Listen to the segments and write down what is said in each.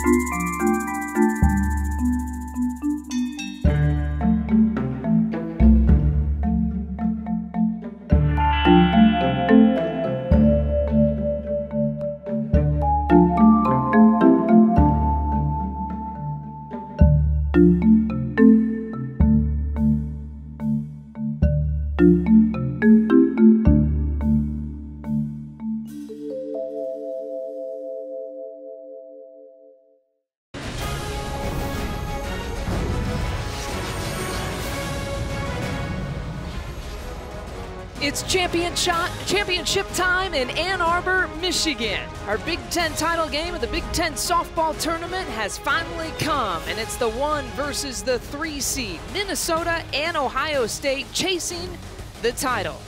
嗯。Championship time in Ann Arbor, Michigan. Our Big Ten title game of the Big Ten softball tournament has finally come, and it's the one versus the three seed, Minnesota and Ohio State, chasing the title.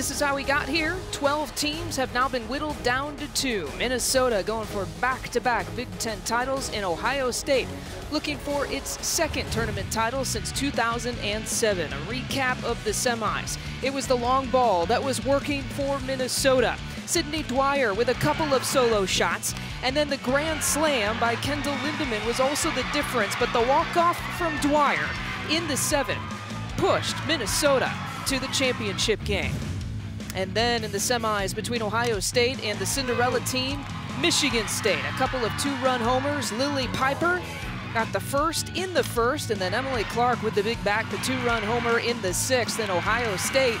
This is how we got here. 12 teams have now been whittled down to two. Minnesota going for back-to-back -back Big Ten titles, and Ohio State looking for its second tournament title since 2007. A recap of the semis. It was the long ball that was working for Minnesota. Sydney Dwyer with a couple of solo shots, and then the grand slam by Kendyl Lindaman was also the difference, but the walk-off from Dwyer in the seventh pushed Minnesota to the championship game. And then in the semis between Ohio State and the Cinderella team, Michigan State. A couple of two-run homers. Lily Piper got the first in the first, and then Emily Clark with the big back, the two-run homer in the sixth. Then Ohio State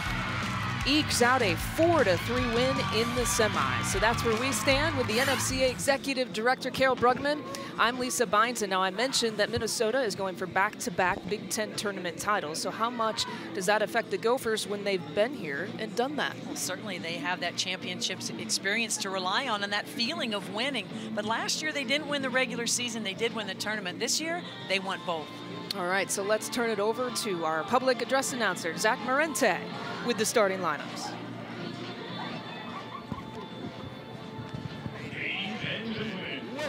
ekes out a 4 to 3 win in the semis. So that's where we stand with the NFCA Executive Director Carol Bruggeman. I'm Lisa Bynes, and now I mentioned that Minnesota is going for back-to-back -back Big Ten tournament titles. So how much does that affect the Gophers when they've been here and done that? Well, certainly they have that championship experience to rely on and that feeling of winning. But last year they didn't win the regular season, they did win the tournament. This year, they won both. All right, so let's turn it over to our public address announcer, Zach Marente, with the starting lineups.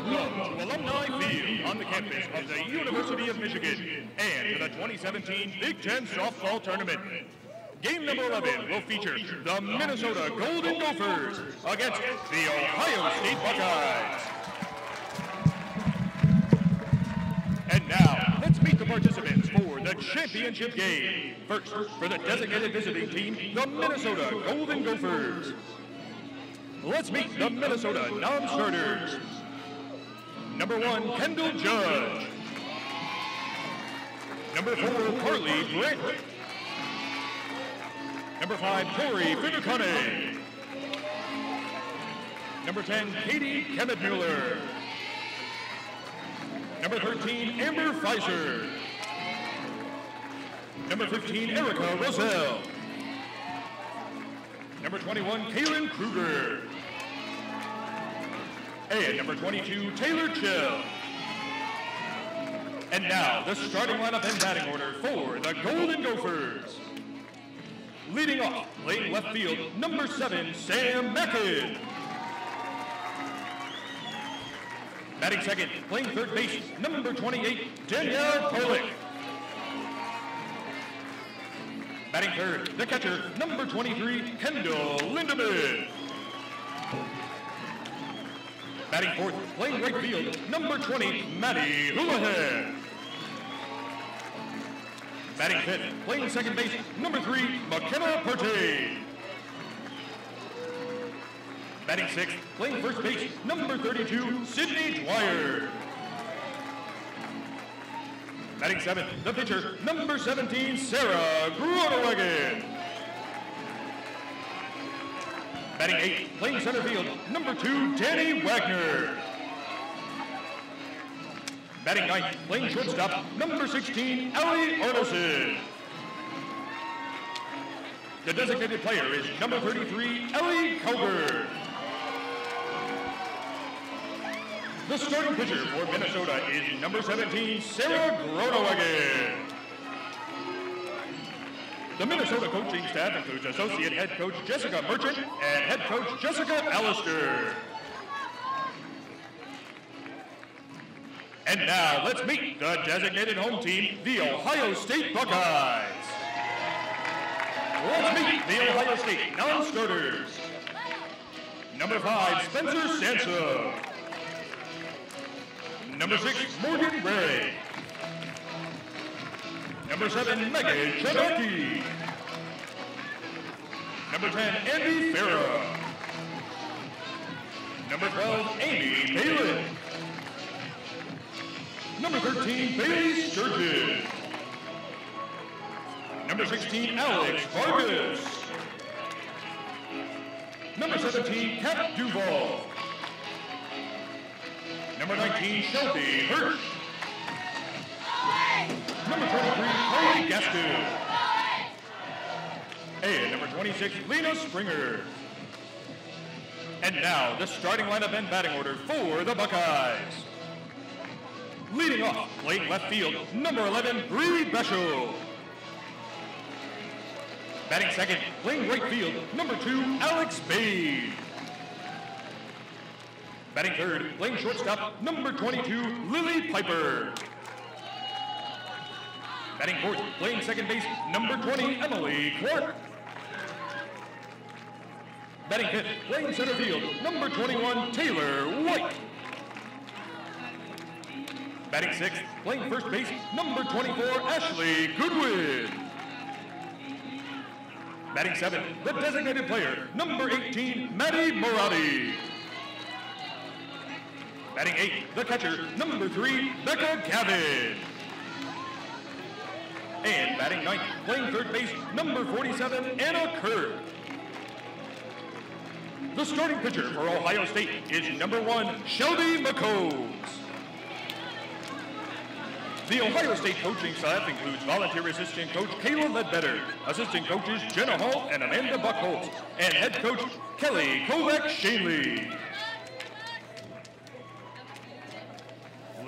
Welcome to Alumni Field on the campus of the University of Michigan and to the 2017 Big Ten Softball Tournament. Game number 11 will feature the Minnesota Golden Gophers against the Ohio State Buckeyes. And now, participants for the championship game. First, for the designated visiting team, the Minnesota Golden Gophers. Let's meet the Minnesota non-starters. Number one, Kendall Judge. Number four, Carly Brent. Number five, Tori Finucane. Number 10, Katie Kemet-Muller. Number 13, Amber Fiser. Number 15, Erica Roselle. Number 21, Kaylin Kruger. And number 22, Taylor Chill. And now, the starting lineup and batting order for the Golden Gophers. Leading off, playing left field, number seven, Sam Mackin. Batting second, playing third base, number 28, Danielle Parlick. Batting third, the catcher, number 23, Kendyl Lindaman. Batting fourth, playing right field, number 20, Maddie Houlihan. Batting fifth, playing second base, number three, McKenna Partain. Batting sixth, playing first base, number 32, Sydney Dwyer. Batting seventh, the pitcher, number 17, Sara Groenewegen. Batting eighth, playing center field, number two, Danny Wagner. Batting ninth, playing shortstop, number 16, Ellie Arneson. The designated player is number 33, Ellie Coburn. The starting pitcher for Minnesota is number 17, Sara Groenewegen. The Minnesota coaching staff includes Associate Head Coach Jessica Merchant and Head Coach Jessica Allister. And now, let's meet the designated home team, the Ohio State Buckeyes. Let's meet the Ohio State non-starters. Number five, Spencer Sansa. Number six, Morgan Ray. Number seven, Megan Chabaki. Number 10, Andy Farah. Number 12, Amy Palin. Number 13, Bailey Sturgis. Number 16, Alex Vargas. Number 17, Kat Duval. Number 19, Shelby Hurt. Number 23, Chloe Gaston. And number 26, Lena Springer. And now, the starting lineup and batting order for the Buckeyes. Leading off, playing left field, number 11, Bree Beschel. Batting second, playing right field, number 2, Alex Bade. Batting third, playing shortstop, number 22, Lily Piper. Batting fourth, playing second base, number 20, Emily Clark. Batting fifth, playing center field, number 21, Taylor White. Batting sixth, playing first base, number 24, Ashley Goodwin. Batting seventh, the designated player, number 18, Maddie Morati. Batting eight, the catcher, number three, Becca Gavin. And batting ninth, playing third base, number 47, Anna Kirk. The starting pitcher for Ohio State is number one, Shelby McCombs. The Ohio State coaching staff includes volunteer assistant coach Kayla Ledbetter, assistant coaches Jenna Hall and Amanda Buckholtz, and head coach Kelly Kovach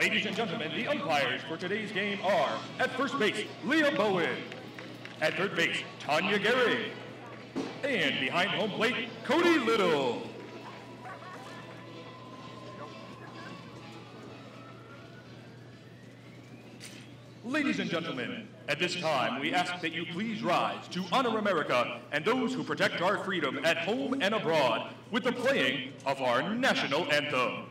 Ladies and gentlemen, the umpires for today's game are at first base, Leah Bowen. At third base, Tanya Gary. And behind home plate, Cody Little. Ladies and gentlemen, at this time, we ask that you please rise to honor America and those who protect our freedom at home and abroad with the playing of our national anthem.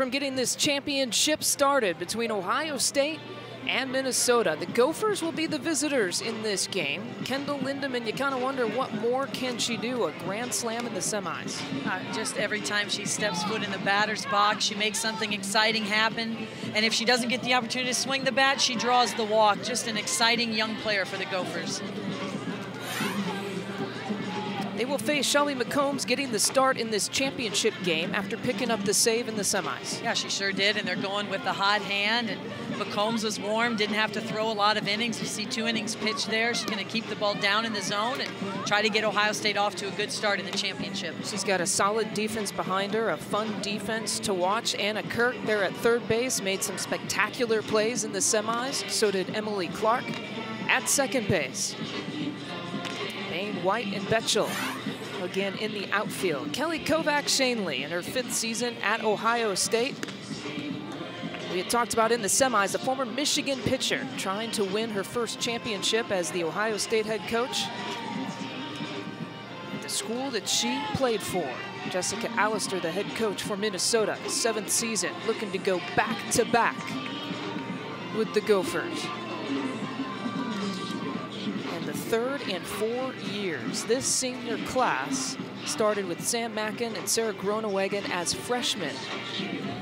From getting this championship started between Ohio State and Minnesota. The Gophers will be the visitors in this game. Kendyl Lindaman, you kind of wonder what more can she do? A grand slam in the semis. Uh, just every time she steps foot in the batter's box, she makes something exciting happen. And if she doesn't get the opportunity to swing the bat, she draws the walk. Just an exciting young player for the Gophers. They will face Shelby McCombs getting the start in this championship game after picking up the save in the semis. Yeah, she sure did, and they're going with the hot hand. And McCombs was warm, didn't have to throw a lot of innings. You see two innings pitched there. She's going to keep the ball down in the zone and try to get Ohio State off to a good start in the championship. She's got a solid defense behind her, a fun defense to watch. Anna Kirk there at third base made some spectacular plays in the semis. So did Emily Clark at second base. White and Betchel again in the outfield. Kelly Kovach Schoenly in her fifth season at Ohio State. We had talked about in the semis, the former Michigan pitcher trying to win her first championship as the Ohio State head coach. The school that she played for. Jessica Allister, the head coach for Minnesota, seventh season, looking to go back to back with the Gophers. Third in four years, this senior class started with Sam Mackin and Sara Groenewegen as freshmen.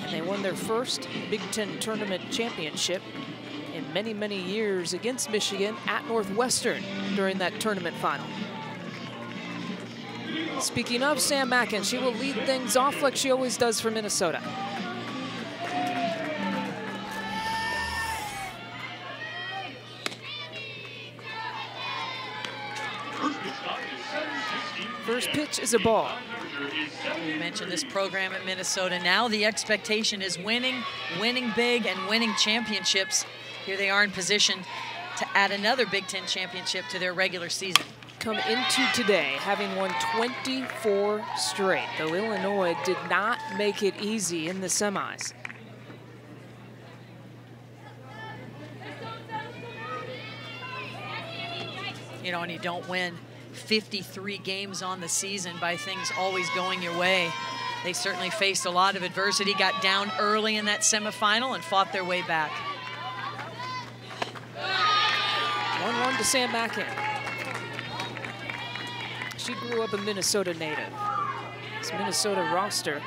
And they won their first Big Ten tournament championship in many, many years against Michigan at Northwestern during that tournament final. Speaking of Sam Mackin, she will lead things off like she always does for Minnesota. First pitch is a ball. We mentioned this program at Minnesota. Now the expectation is winning, winning big, and winning championships. Here they are in position to add another Big Ten championship to their regular season. Come into today having won 24 straight, though Illinois did not make it easy in the semis. You know, and you don't win 53 games on the season by things always going your way. They certainly faced a lot of adversity, got down early in that semifinal and fought their way back. 1-1 to Sam Mackin. She grew up a Minnesota native. This Minnesota roster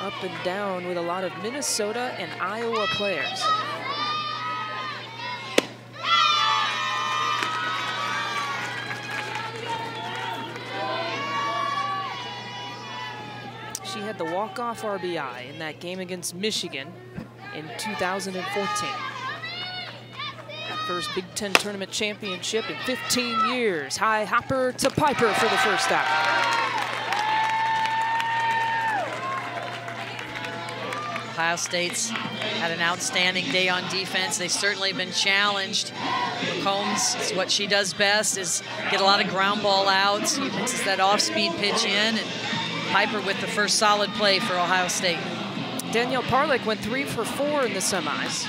up and down with a lot of Minnesota and Iowa players. She had the walk-off RBI in that game against Michigan in 2014 first Big Ten tournament championship in 15 years. High hopper to Piper for the first out. Ohio State's had an outstanding day on defense. They've certainly been challenged. Combs what she does best is get a lot of ground ball outs, mixes that off-speed pitch in, and Piper with the first solid play for Ohio State. Danielle Parlick went three for four in the semis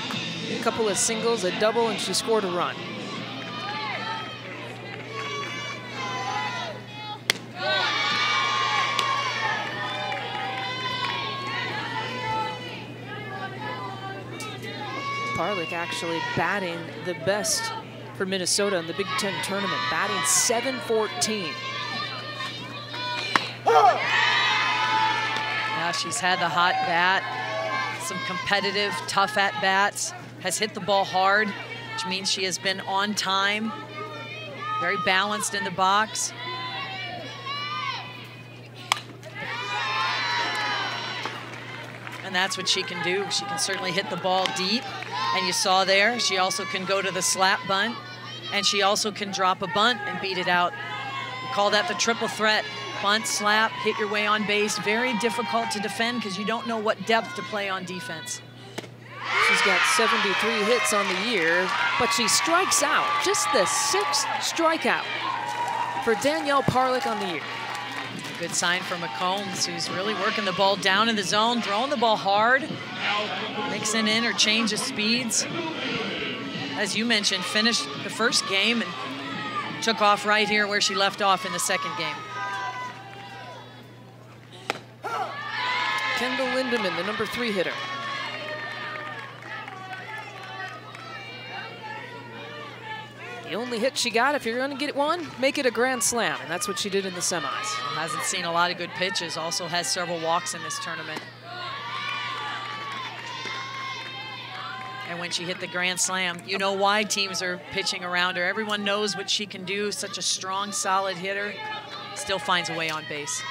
a couple of singles, a double, and she scored a run. Parlick actually batting the best for Minnesota in the Big Ten tournament, batting 714. She's had the hot bat, some competitive, tough at-bats has hit the ball hard, which means she has been on time, very balanced in the box. And that's what she can do. She can certainly hit the ball deep. And you saw there, she also can go to the slap bunt. And she also can drop a bunt and beat it out. We call that the triple threat. Bunt, slap, hit your way on base. Very difficult to defend because you don't know what depth to play on defense. She's got 73 hits on the year, but she strikes out. Just the sixth strikeout for Danielle Parlick on the year. Good sign for McCombs, who's really working the ball down in the zone, throwing the ball hard, mixing in her change of speeds. As you mentioned, finished the first game and took off right here where she left off in the second game. Kendyl Lindaman, the number three hitter. The only hit she got, if you're going to get one, make it a grand slam, and that's what she did in the semis. Hasn't seen a lot of good pitches, also has several walks in this tournament. And when she hit the grand slam, you know why teams are pitching around her. Everyone knows what she can do, such a strong, solid hitter. Still finds a way on base.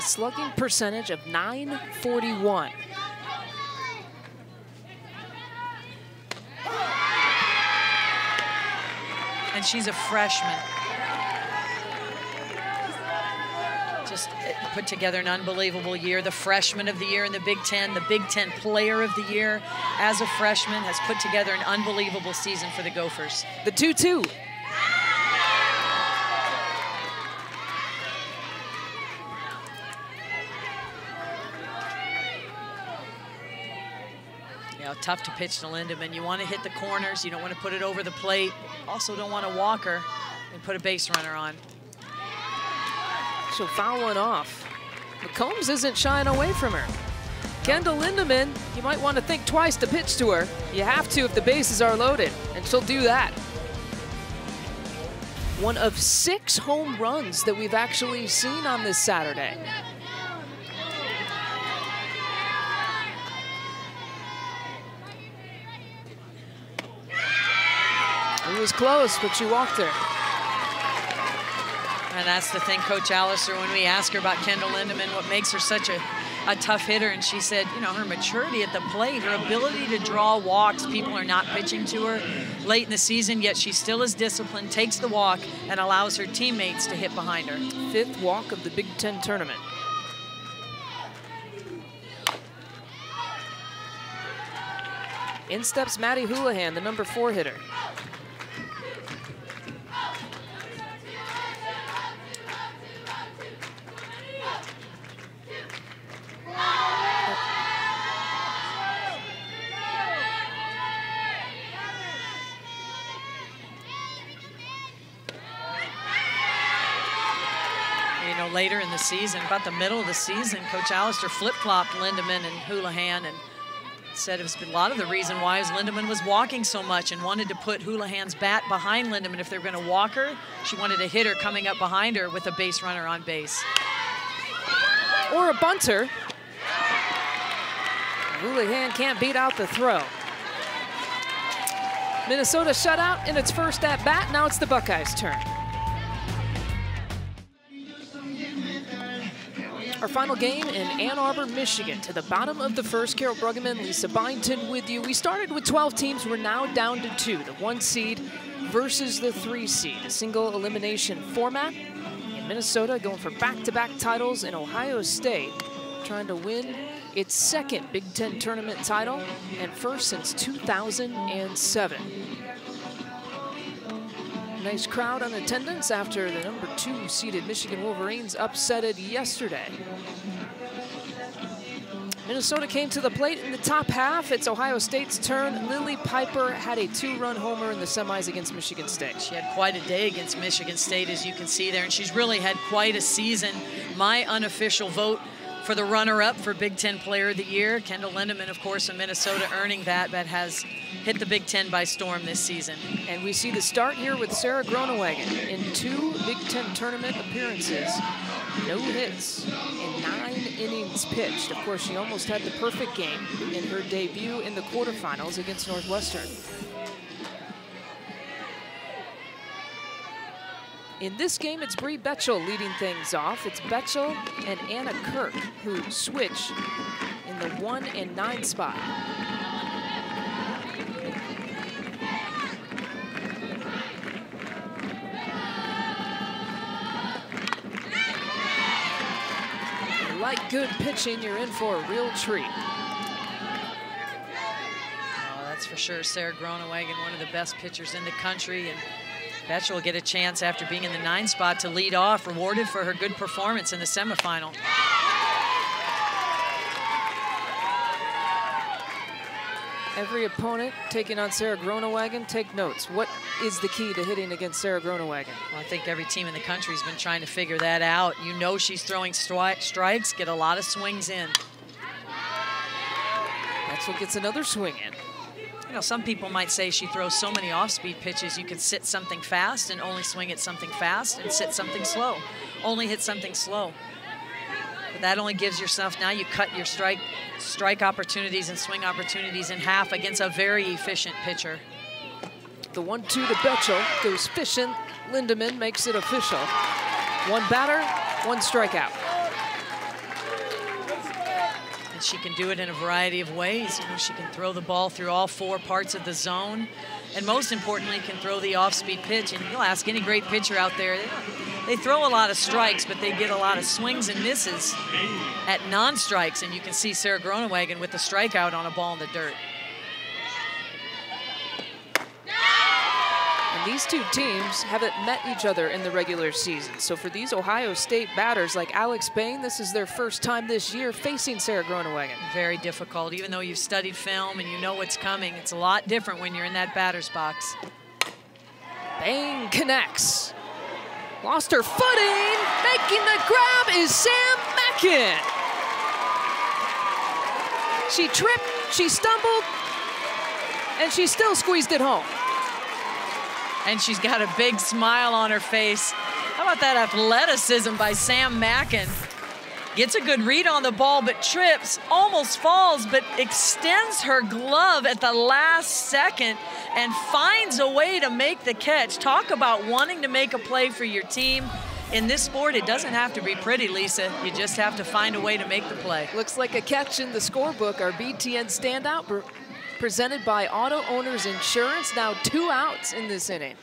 Slugging percentage of 941. And she's a freshman. Just uh, put together an unbelievable year. The freshman of the year in the Big Ten, the Big Ten player of the year as a freshman, has put together an unbelievable season for the Gophers. The 2 2 know, tough to pitch to Lindaman. You want to hit the corners. You don't want to put it over the plate. Also don't want to walk her and put a base runner on. She'll foul one off. Combs isn't shying away from her. Kendyl Lindaman, you might want to think twice to pitch to her. You have to if the bases are loaded, and she'll do that. One of six home runs that we've actually seen on this Saturday. It was close, but she walked her. And that's the thing, Coach Allister, when we ask her about Kendyl Lindaman, what makes her such a, a tough hitter, and she said, you know, her maturity at the plate, her ability to draw walks, people are not pitching to her late in the season, yet she still is disciplined, takes the walk, and allows her teammates to hit behind her. Fifth walk of the Big Ten tournament. In steps Maddie Houlihan, the number four hitter. Later in the season, about the middle of the season, Coach Allister flip-flopped Lindaman and Houlihan and said it was a lot of the reason why is Lindaman was walking so much and wanted to put Houlihan's bat behind Lindaman. If they're going to walk her, she wanted a hitter coming up behind her with a base runner on base. Or a bunter. Houlihan can't beat out the throw. Minnesota shut out in its first at bat. Now it's the Buckeyes' turn. Our final game in Ann Arbor, Michigan. To the bottom of the first, Carol Bruggeman, Lisa Byington with you. We started with 12 teams. We're now down to two. The one seed versus the three seed. A single elimination format. In Minnesota going for back-to-back -back titles in Ohio State. Trying to win its second Big Ten tournament title and first since 2007 nice crowd on attendance after the number two seeded Michigan Wolverines upsetted yesterday. Minnesota came to the plate in the top half. It's Ohio State's turn. Lily Piper had a two-run homer in the semis against Michigan State. She had quite a day against Michigan State, as you can see there, and she's really had quite a season. My unofficial vote for the runner-up for Big Ten Player of the Year. Kendyl Lindaman, of course, in Minnesota earning that, but has hit the Big Ten by storm this season. And we see the start here with Sara Groenewegen in two Big Ten tournament appearances. No hits in nine innings pitched. Of course, she almost had the perfect game in her debut in the quarterfinals against Northwestern. In this game, it's Bree Betchel leading things off. It's Betchel and Anna Kirk who switch in the one and nine spot. like good pitching, you're in for a real treat. Oh, that's for sure. Sara Groenewegen, one of the best pitchers in the country. and Betch will get a chance after being in the nine spot to lead off, rewarded for her good performance in the semifinal. Every opponent taking on Sara Groenewegen, take notes. What is the key to hitting against Sara Groenewegen? Well, I think every team in the country has been trying to figure that out. You know she's throwing stri strikes, get a lot of swings in. That's what gets another swing in you know, some people might say she throws so many off-speed pitches, you can sit something fast and only swing at something fast and sit something slow. Only hit something slow. But that only gives yourself, now you cut your strike, strike opportunities and swing opportunities in half against a very efficient pitcher. The one-two to Betchel goes fishing. Lindaman makes it official. One batter, one strikeout. And she can do it in a variety of ways. You know, she can throw the ball through all four parts of the zone. And most importantly, can throw the off-speed pitch. And you'll ask any great pitcher out there, they throw a lot of strikes, but they get a lot of swings and misses at non-strikes. And you can see Sara Groenewegen with the strikeout on a ball in the dirt. These two teams haven't met each other in the regular season. So for these Ohio State batters like Alex Bain, this is their first time this year facing Sara Groenewegen. Very difficult. Even though you've studied film and you know what's coming, it's a lot different when you're in that batter's box. Bain connects. Lost her footing. Making the grab is Sam Mackin. She tripped, she stumbled, and she still squeezed it home and she's got a big smile on her face. How about that athleticism by Sam Mackin? Gets a good read on the ball, but trips, almost falls, but extends her glove at the last second and finds a way to make the catch. Talk about wanting to make a play for your team. In this sport, it doesn't have to be pretty, Lisa. You just have to find a way to make the play. Looks like a catch in the scorebook. Our BTN standout presented by Auto Owners Insurance. Now two outs in this inning.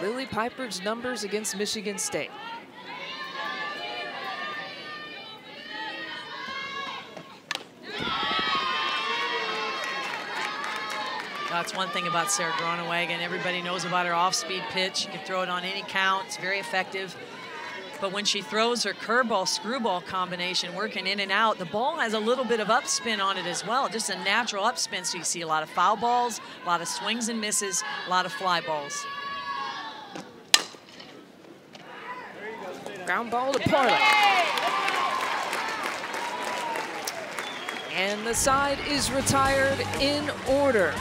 Lily Piper's numbers against Michigan State. That's one thing about Sara Groenewegen. Everybody knows about her off-speed pitch. You can throw it on any count. It's very effective. But when she throws her curveball screwball combination working in and out, the ball has a little bit of upspin on it as well, just a natural upspin. So you see a lot of foul balls, a lot of swings and misses, a lot of fly balls. Ground ball to Parley. And the side is retired in order.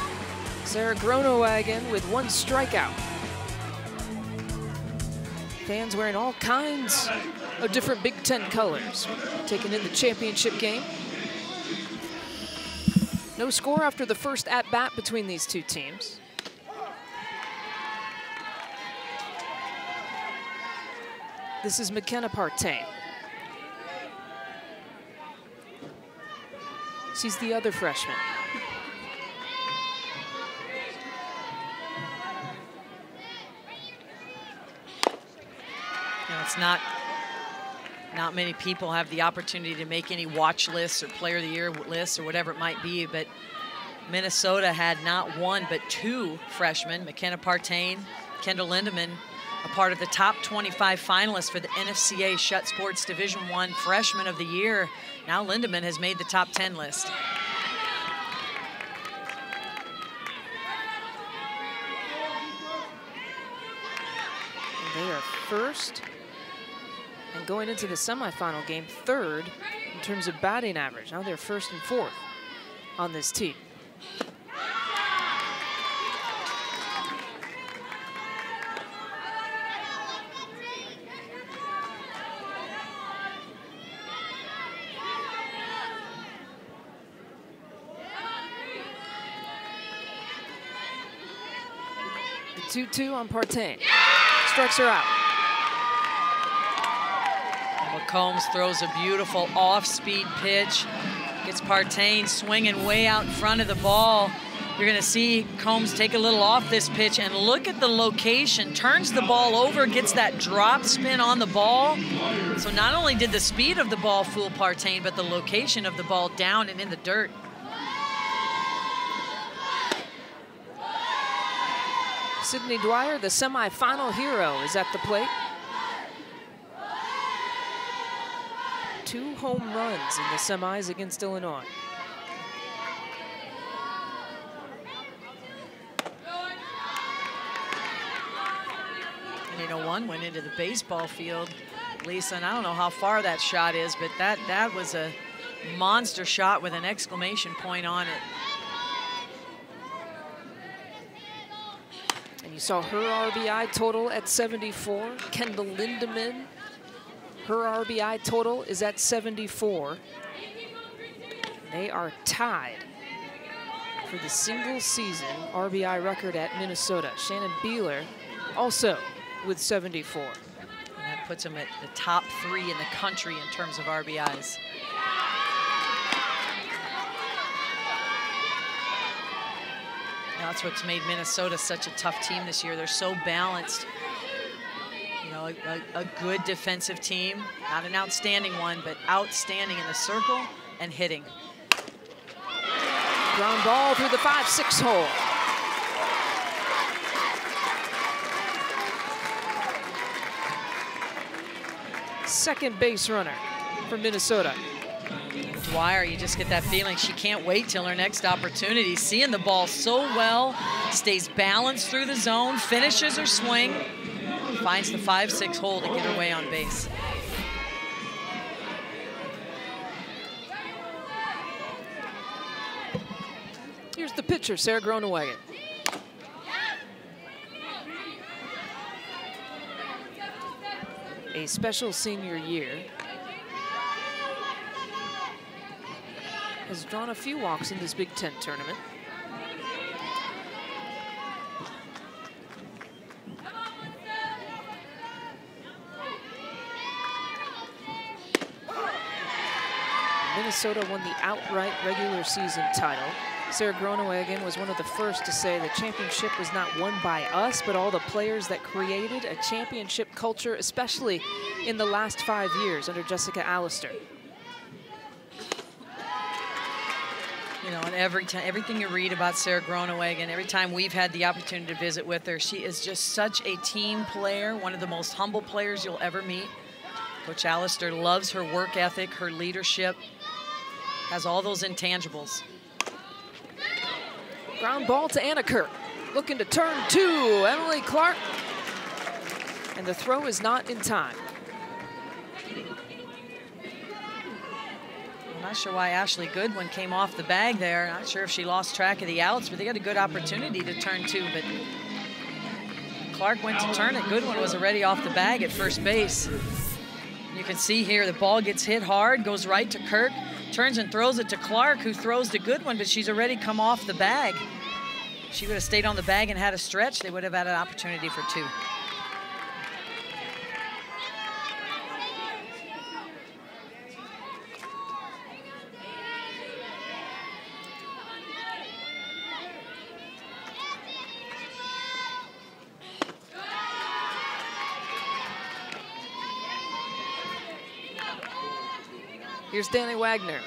Sara Groenewegen with one strikeout fans wearing all kinds of different Big Ten colors, taking in the championship game. No score after the first at-bat between these two teams. This is McKenna Partain. She's the other freshman. It's not not many people have the opportunity to make any watch lists or player of the year lists or whatever it might be, but Minnesota had not one but two freshmen, McKenna Partain, Kendyl Lindaman, a part of the top 25 finalists for the NFCA Schutt Sports Division One Freshman of the Year. Now Lindaman has made the top 10 list. They are first and going into the semifinal game, third in terms of batting average. Now they're first and fourth on this team. The 2-2 on Partain. Strikes her out. Combs throws a beautiful off-speed pitch. Gets Partain swinging way out in front of the ball. You're going to see Combs take a little off this pitch and look at the location. Turns the ball over, gets that drop spin on the ball. So not only did the speed of the ball fool Partain, but the location of the ball down and in the dirt. Sydney Dwyer, the semifinal hero, is at the plate. Two home runs in the semis against Illinois. And you know, one went into the baseball field, Lisa, and I don't know how far that shot is, but that, that was a monster shot with an exclamation point on it. And you saw her RBI total at 74. Kendyl Lindaman her RBI total is at 74. They are tied for the single season RBI record at Minnesota. Shannon Beeler also with 74. And that puts them at the top three in the country in terms of RBIs. That's what's made Minnesota such a tough team this year. They're so balanced know, a, a, good defensive team, not an outstanding one, but outstanding in the circle and hitting. Ground ball through the 5-6 hole. Second base runner for Minnesota. Dwyer, you just get that feeling she can't wait till her next opportunity. Seeing the ball so well, stays balanced through the zone, finishes her swing, finds the 5-6 hole to get her way on base. Here's the pitcher, Sara Groenewegen. A special senior year. Has drawn a few walks in this Big Ten tournament. Minnesota won the outright regular season title. Sara Groenewegen was one of the first to say the championship was not won by us, but all the players that created a championship culture, especially in the last five years under Jessica Allister. You know, and every time, everything you read about Sara Groenewegen, every time we've had the opportunity to visit with her, she is just such a team player, one of the most humble players you'll ever meet. Coach Allister loves her work ethic, her leadership, has all those intangibles. Ground ball to Anna Kirk. Looking to turn two, Emily Clark. And the throw is not in time. I'm not sure why Ashley Goodwin came off the bag there. Not sure if she lost track of the outs, but they got a good opportunity to turn two. But Clark went to turn it. Goodwin was already off the bag at first base. You can see here the ball gets hit hard, goes right to Kirk turns and throws it to Clark, who throws the good one, but she's already come off the bag. She would have stayed on the bag and had a stretch, they would have had an opportunity for two. Here's Danny Wagner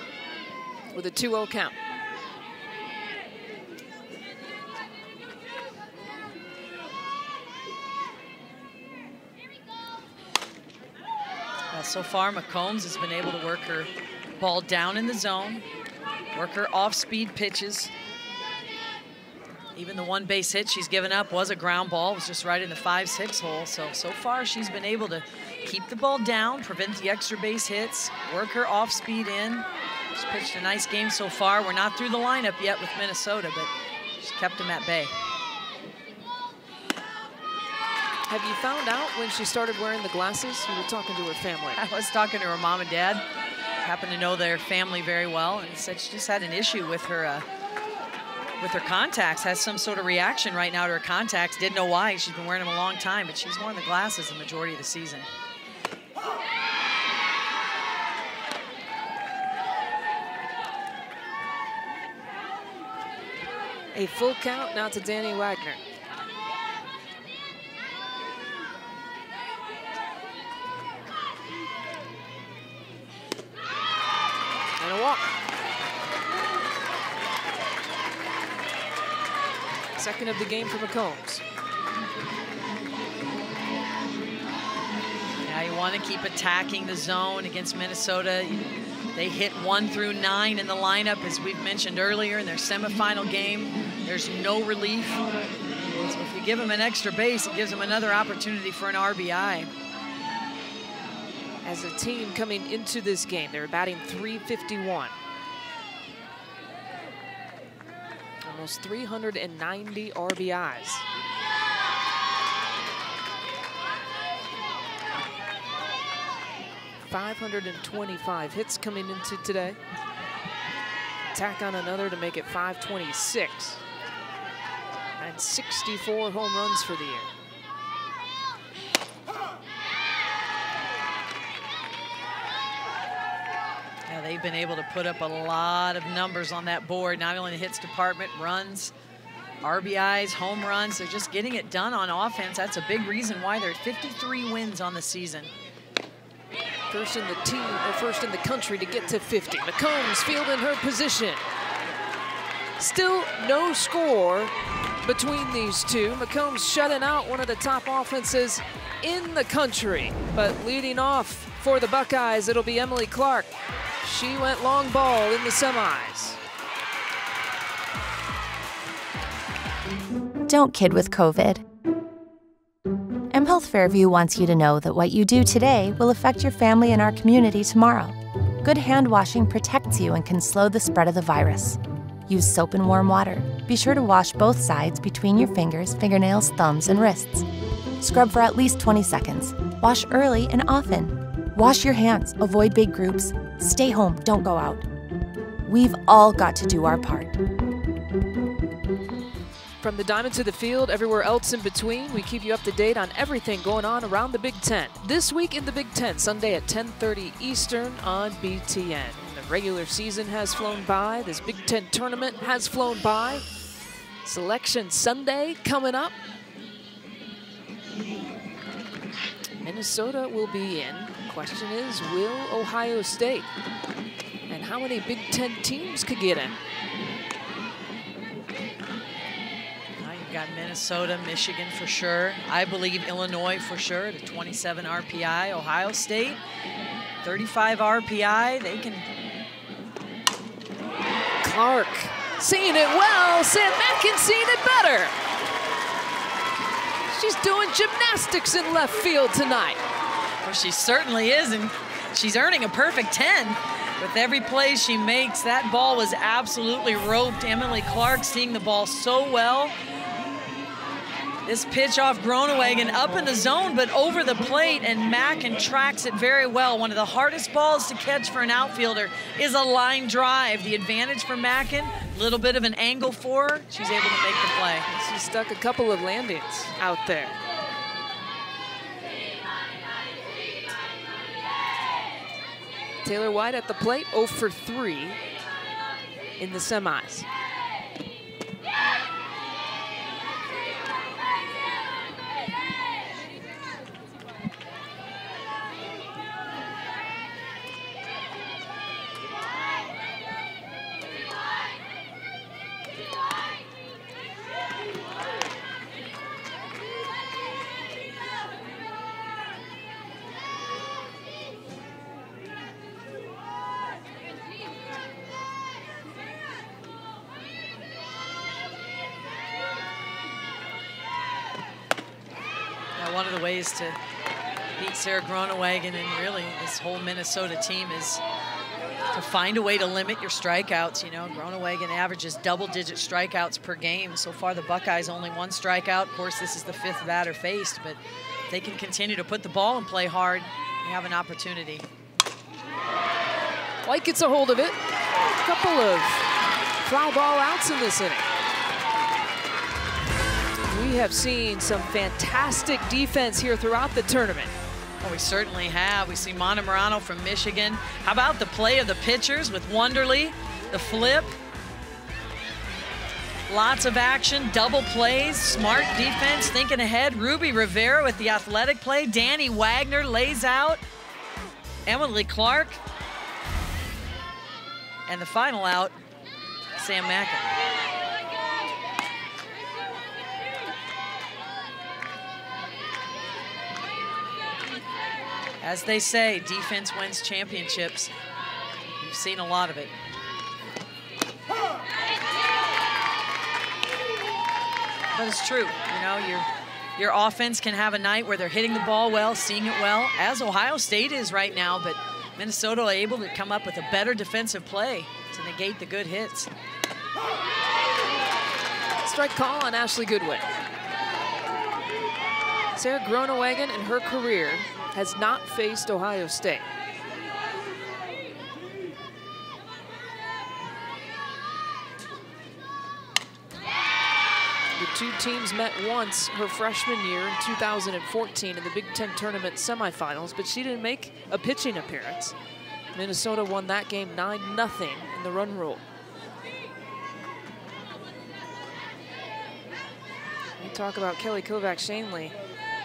with a 2-0 count. Well, so far, McCombs has been able to work her ball down in the zone, work her off-speed pitches. Even the one base hit she's given up was a ground ball. It was just right in the 5-6 hole. So, so far she's been able to keep the ball down, prevent the extra base hits, work her off speed in. She's pitched a nice game so far. We're not through the lineup yet with Minnesota, but she's kept them at bay. Have you found out when she started wearing the glasses? You were talking to her family. I was talking to her mom and dad. Happen to know their family very well, and said she just had an issue with her uh, with her contacts. Has some sort of reaction right now to her contacts. Didn't know why. She's been wearing them a long time, but she's worn the glasses the majority of the season. A full count now to Danny Wagner. And a walk. Second of the game for McCombs. You want to keep attacking the zone against Minnesota. They hit one through nine in the lineup, as we've mentioned earlier in their semifinal game. There's no relief. So if you give them an extra base, it gives them another opportunity for an RBI. As a team coming into this game, they're batting 351. Almost 390 RBIs. 525 hits coming into today. Tack on another to make it 526. And 64 home runs for the year. Yeah, they've been able to put up a lot of numbers on that board, not only the hits department, runs, RBIs, home runs. They're just getting it done on offense. That's a big reason why they're 53 wins on the season. First in the team, or first in the country to get to 50. McCombs fielding her position. Still no score between these two. McCombs shutting out one of the top offenses in the country. But leading off for the Buckeyes, it'll be Emily Clark. She went long ball in the semis. Don't kid with COVID. M Health Fairview wants you to know that what you do today will affect your family and our community tomorrow. Good hand washing protects you and can slow the spread of the virus. Use soap and warm water. Be sure to wash both sides between your fingers, fingernails, thumbs, and wrists. Scrub for at least 20 seconds. Wash early and often. Wash your hands, avoid big groups. Stay home, don't go out. We've all got to do our part. From the diamond to the field, everywhere else in between, we keep you up to date on everything going on around the Big Ten. This week in the Big Ten, Sunday at 10.30 Eastern on BTN. The regular season has flown by. This Big Ten tournament has flown by. Selection Sunday coming up. Minnesota will be in. Question is, will Ohio State? And how many Big Ten teams could get in? Got Minnesota, Michigan for sure. I believe Illinois for sure at a 27 RPI. Ohio State, 35 RPI. They can. Clark seeing it well. Sam Mackin seeing it better. She's doing gymnastics in left field tonight. Well, she certainly is, and she's earning a perfect 10. With every play she makes, that ball was absolutely roped. Emily Clark seeing the ball so well. This pitch off Groenewegen up in the zone, but over the plate, and Mackin tracks it very well. One of the hardest balls to catch for an outfielder is a line drive. The advantage for Mackin, a little bit of an angle for her. She's able to make the play. She stuck a couple of landings out there. Taylor White at the plate, 0 for 3 in the semis. one of the ways to beat Sara Groenewegen and really this whole Minnesota team is to find a way to limit your strikeouts. You know, Groenewegen averages double-digit strikeouts per game. So far, the Buckeyes only one strikeout. Of course, this is the fifth batter faced, but they can continue to put the ball and play hard, they have an opportunity. White gets a hold of it. A couple of fly ball outs in this inning we have seen some fantastic defense here throughout the tournament. Well, we certainly have. We see Mana Morano from Michigan. How about the play of the pitchers with Wonderly, the flip? Lots of action, double plays, smart defense, thinking ahead. Ruby Rivera with the athletic play. Danny Wagner lays out. Emily Clark. And the final out, Sam Mackin. As they say, defense wins championships. You've seen a lot of it. But it's true, you know, your your offense can have a night where they're hitting the ball well, seeing it well, as Ohio State is right now, but Minnesota are able to come up with a better defensive play to negate the good hits. Strike call on Ashley Goodwin. Sara Groenewegen in her career has not faced Ohio State. The two teams met once her freshman year in 2014 in the Big Ten Tournament semifinals, but she didn't make a pitching appearance. Minnesota won that game 9-0 in the run rule. We talk about Kelly Kovach Schoenly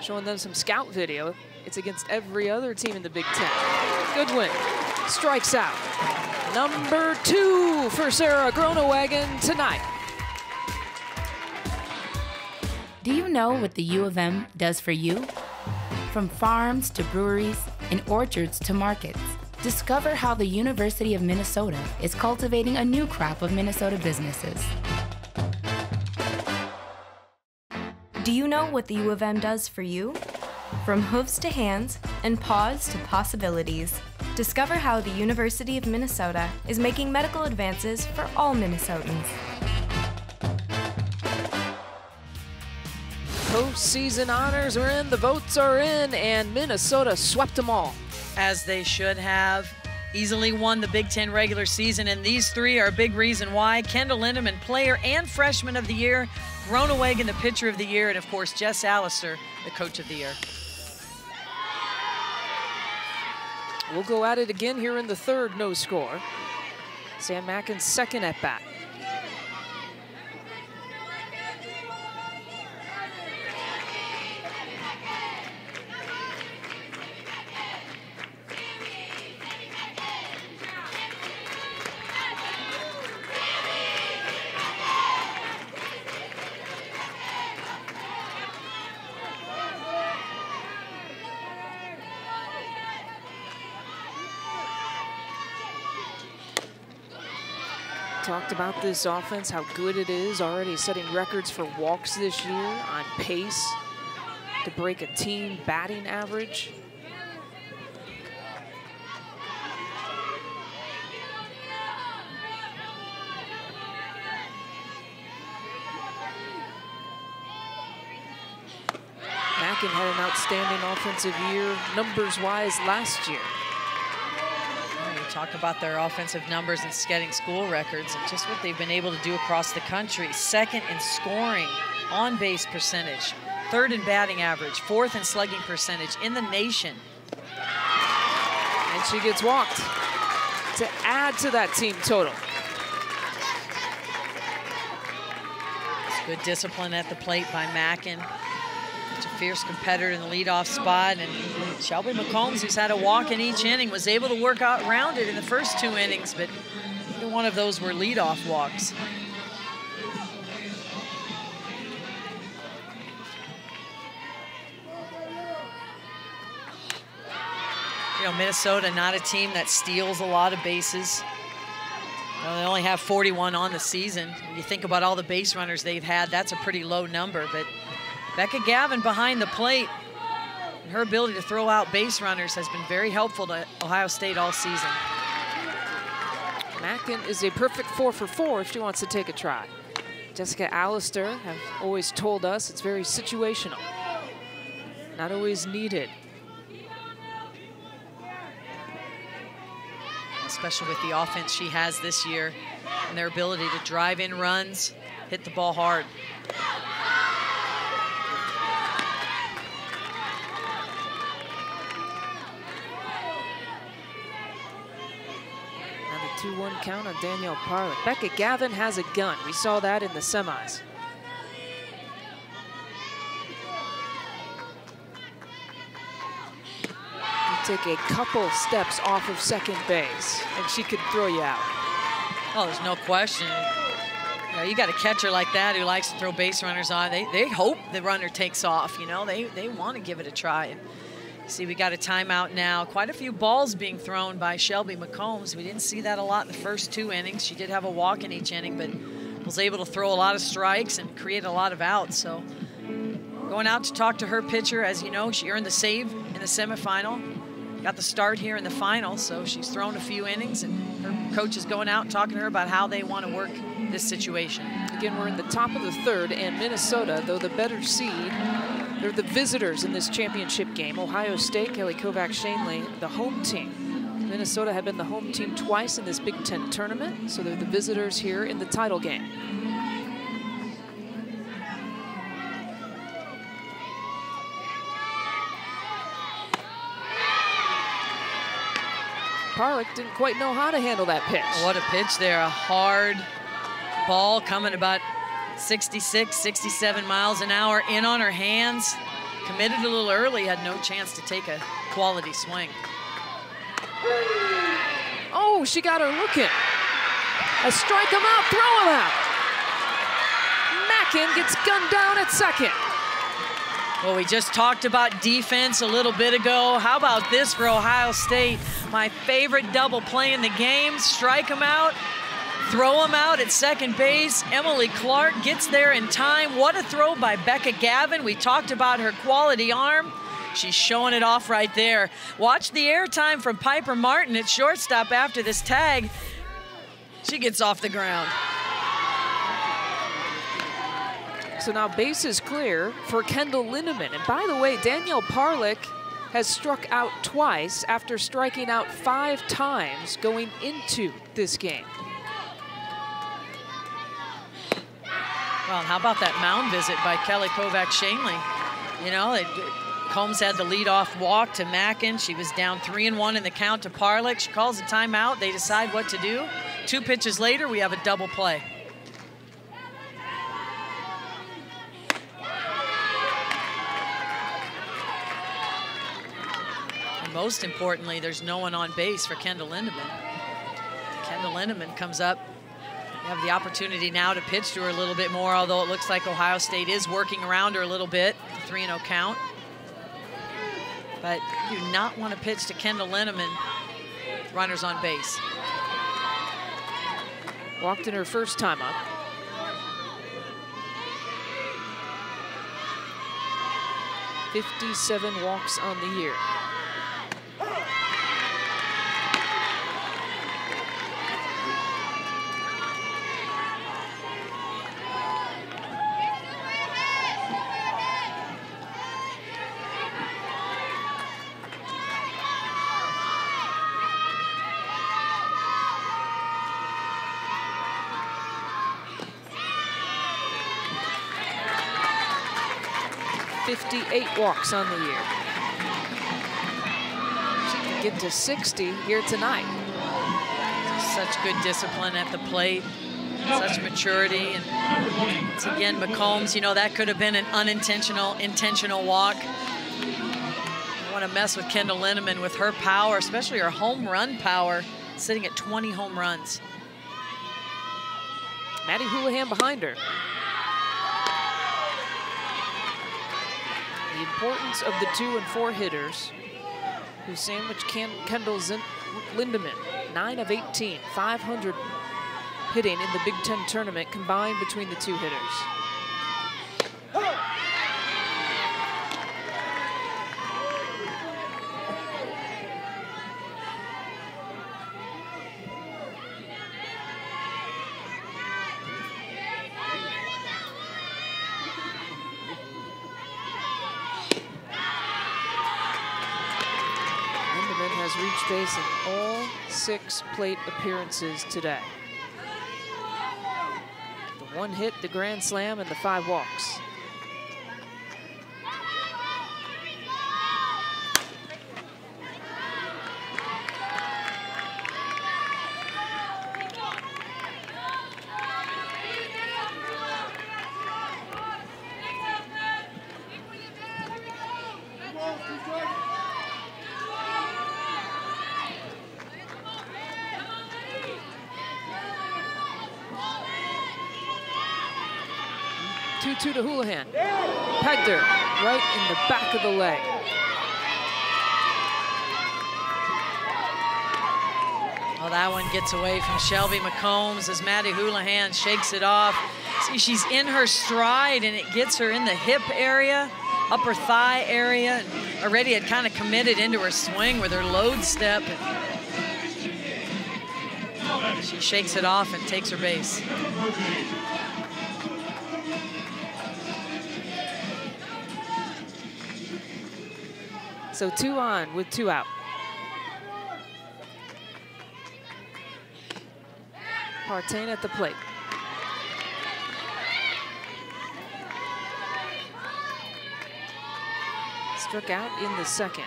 showing them some scout video It's against every other team in the Big Ten. Goodwin strikes out. Number two for Sara Groenewegen tonight. Do you know what the U of M does for you? From farms to breweries and orchards to markets, discover how the University of Minnesota is cultivating a new crop of Minnesota businesses. Do you know what the U of M does for you? From hooves to hands and paws to possibilities, discover how the University of Minnesota is making medical advances for all Minnesotans. Postseason honors are in, the votes are in, and Minnesota swept them all. As they should have. Easily won the Big Ten regular season, and these three are a big reason why. Kendyl Lindaman, player and freshman of the year, Groenewegen, the pitcher of the year, and of course, Jess Allister, the coach of the year. We'll go at it again here in the third, no score. Sam Mackin's second at bat. Talked about this offense, how good it is, already setting records for walks this year, on pace to break a team batting average. Mackin had an outstanding offensive year numbers-wise last year talk about their offensive numbers and getting school records and just what they've been able to do across the country. Second in scoring, on base percentage, third in batting average, fourth in slugging percentage in the nation. And she gets walked to add to that team total. It's good discipline at the plate by Mackin fierce competitor in the leadoff spot. And Shelby McCombs, who's had a walk in each inning, was able to work out around it in the first two innings, but one of those were leadoff walks. You know, Minnesota, not a team that steals a lot of bases. Well, they only have 41 on the season. When you think about all the base runners they've had, that's a pretty low number. But Becca Gavin behind the plate. And her ability to throw out base runners has been very helpful to Ohio State all season. Mackin is a perfect four for four if she wants to take a try. Jessica Allister have always told us it's very situational, not always needed. Especially with the offense she has this year and their ability to drive in runs, hit the ball hard. 2-1 count on Danielle Parlick. Becca Gavin has a gun. We saw that in the semis. You take a couple steps off of second base, and she could throw you out. Oh, there's no question. You, know, you got a catcher like that who likes to throw base runners on. They, they hope the runner takes off, you know. They, they want to give it a try. See, we got a timeout now. Quite a few balls being thrown by Shelby McCombs. We didn't see that a lot in the first two innings. She did have a walk in each inning, but was able to throw a lot of strikes and create a lot of outs. So going out to talk to her pitcher, as you know, she earned the save in the semifinal. Got the start here in the final, so she's thrown a few innings, and her coach is going out talking to her about how they want to work this situation. Again, we're in the top of the third, and Minnesota, though the better seed, they're the visitors in this championship game. Ohio State, Kelly Kovach Schoenly, the home team. Minnesota had been the home team twice in this Big Ten tournament, so they're the visitors here in the title game. Parlick didn't quite know how to handle that pitch. What a pitch there, a hard ball coming about 66, 67 miles an hour in on her hands. committed a little early, had no chance to take a quality swing. Oh, she got her looking. A strike him out, throw him out. Mackin gets gunned down at second. Well, we just talked about defense a little bit ago. How about this for Ohio State? My favorite double play in the game. Strike him out, throw him out at second base. Emily Clark gets there in time. What a throw by Becca Gavin. We talked about her quality arm. She's showing it off right there. Watch the airtime from Piper Martin at shortstop after this tag. She gets off the ground. So now base is clear for Kendyl Lindaman. And by the way, Danielle Parlick has struck out twice after striking out five times going into this game. Well, how about that mound visit by Kelly Kovach Schoenly? You know, it, Combs had the leadoff walk to Mackin. She was down three and one in the count to Parlick. She calls a timeout. They decide what to do. Two pitches later, we have a double play. And most importantly, there's no one on base for Kendyl Lindaman. Kendyl Lindaman comes up. Have the opportunity now to pitch to her a little bit more, although it looks like Ohio State is working around her a little bit. 3 0 count. But you do not want to pitch to Kendyl Lindaman, runners on base. Walked in her first time up. Fifty-seven walks on the year. Fifty-eight walks on the year. She can get to 60 here tonight. Such good discipline at the plate, such maturity. And once again, McCombs, you know, that could have been an unintentional, intentional walk. I want to mess with Kendyl Lindaman with her power, especially her home run power, sitting at 20 home runs. Maddie Houlihan behind her. The importance of the two and four hitters who sandwich Ken Kendyl Zin Lindaman, 9 of 18, 500 hitting in the Big Ten tournament combined between the two hitters. Lindaman has in all six plate appearances today. The one hit, the grand slam, and the five walks. Two-two to Houlihan. Pegged her right in the back of the leg. Well, that one gets away from Shelby McCombs as Maddie Houlihan shakes it off. See, she's in her stride, and it gets her in the hip area, upper thigh area. Already had kind of committed into her swing with her load step. She shakes it off and takes her base. So two on with two out. Partain at the plate. Struck out in the second.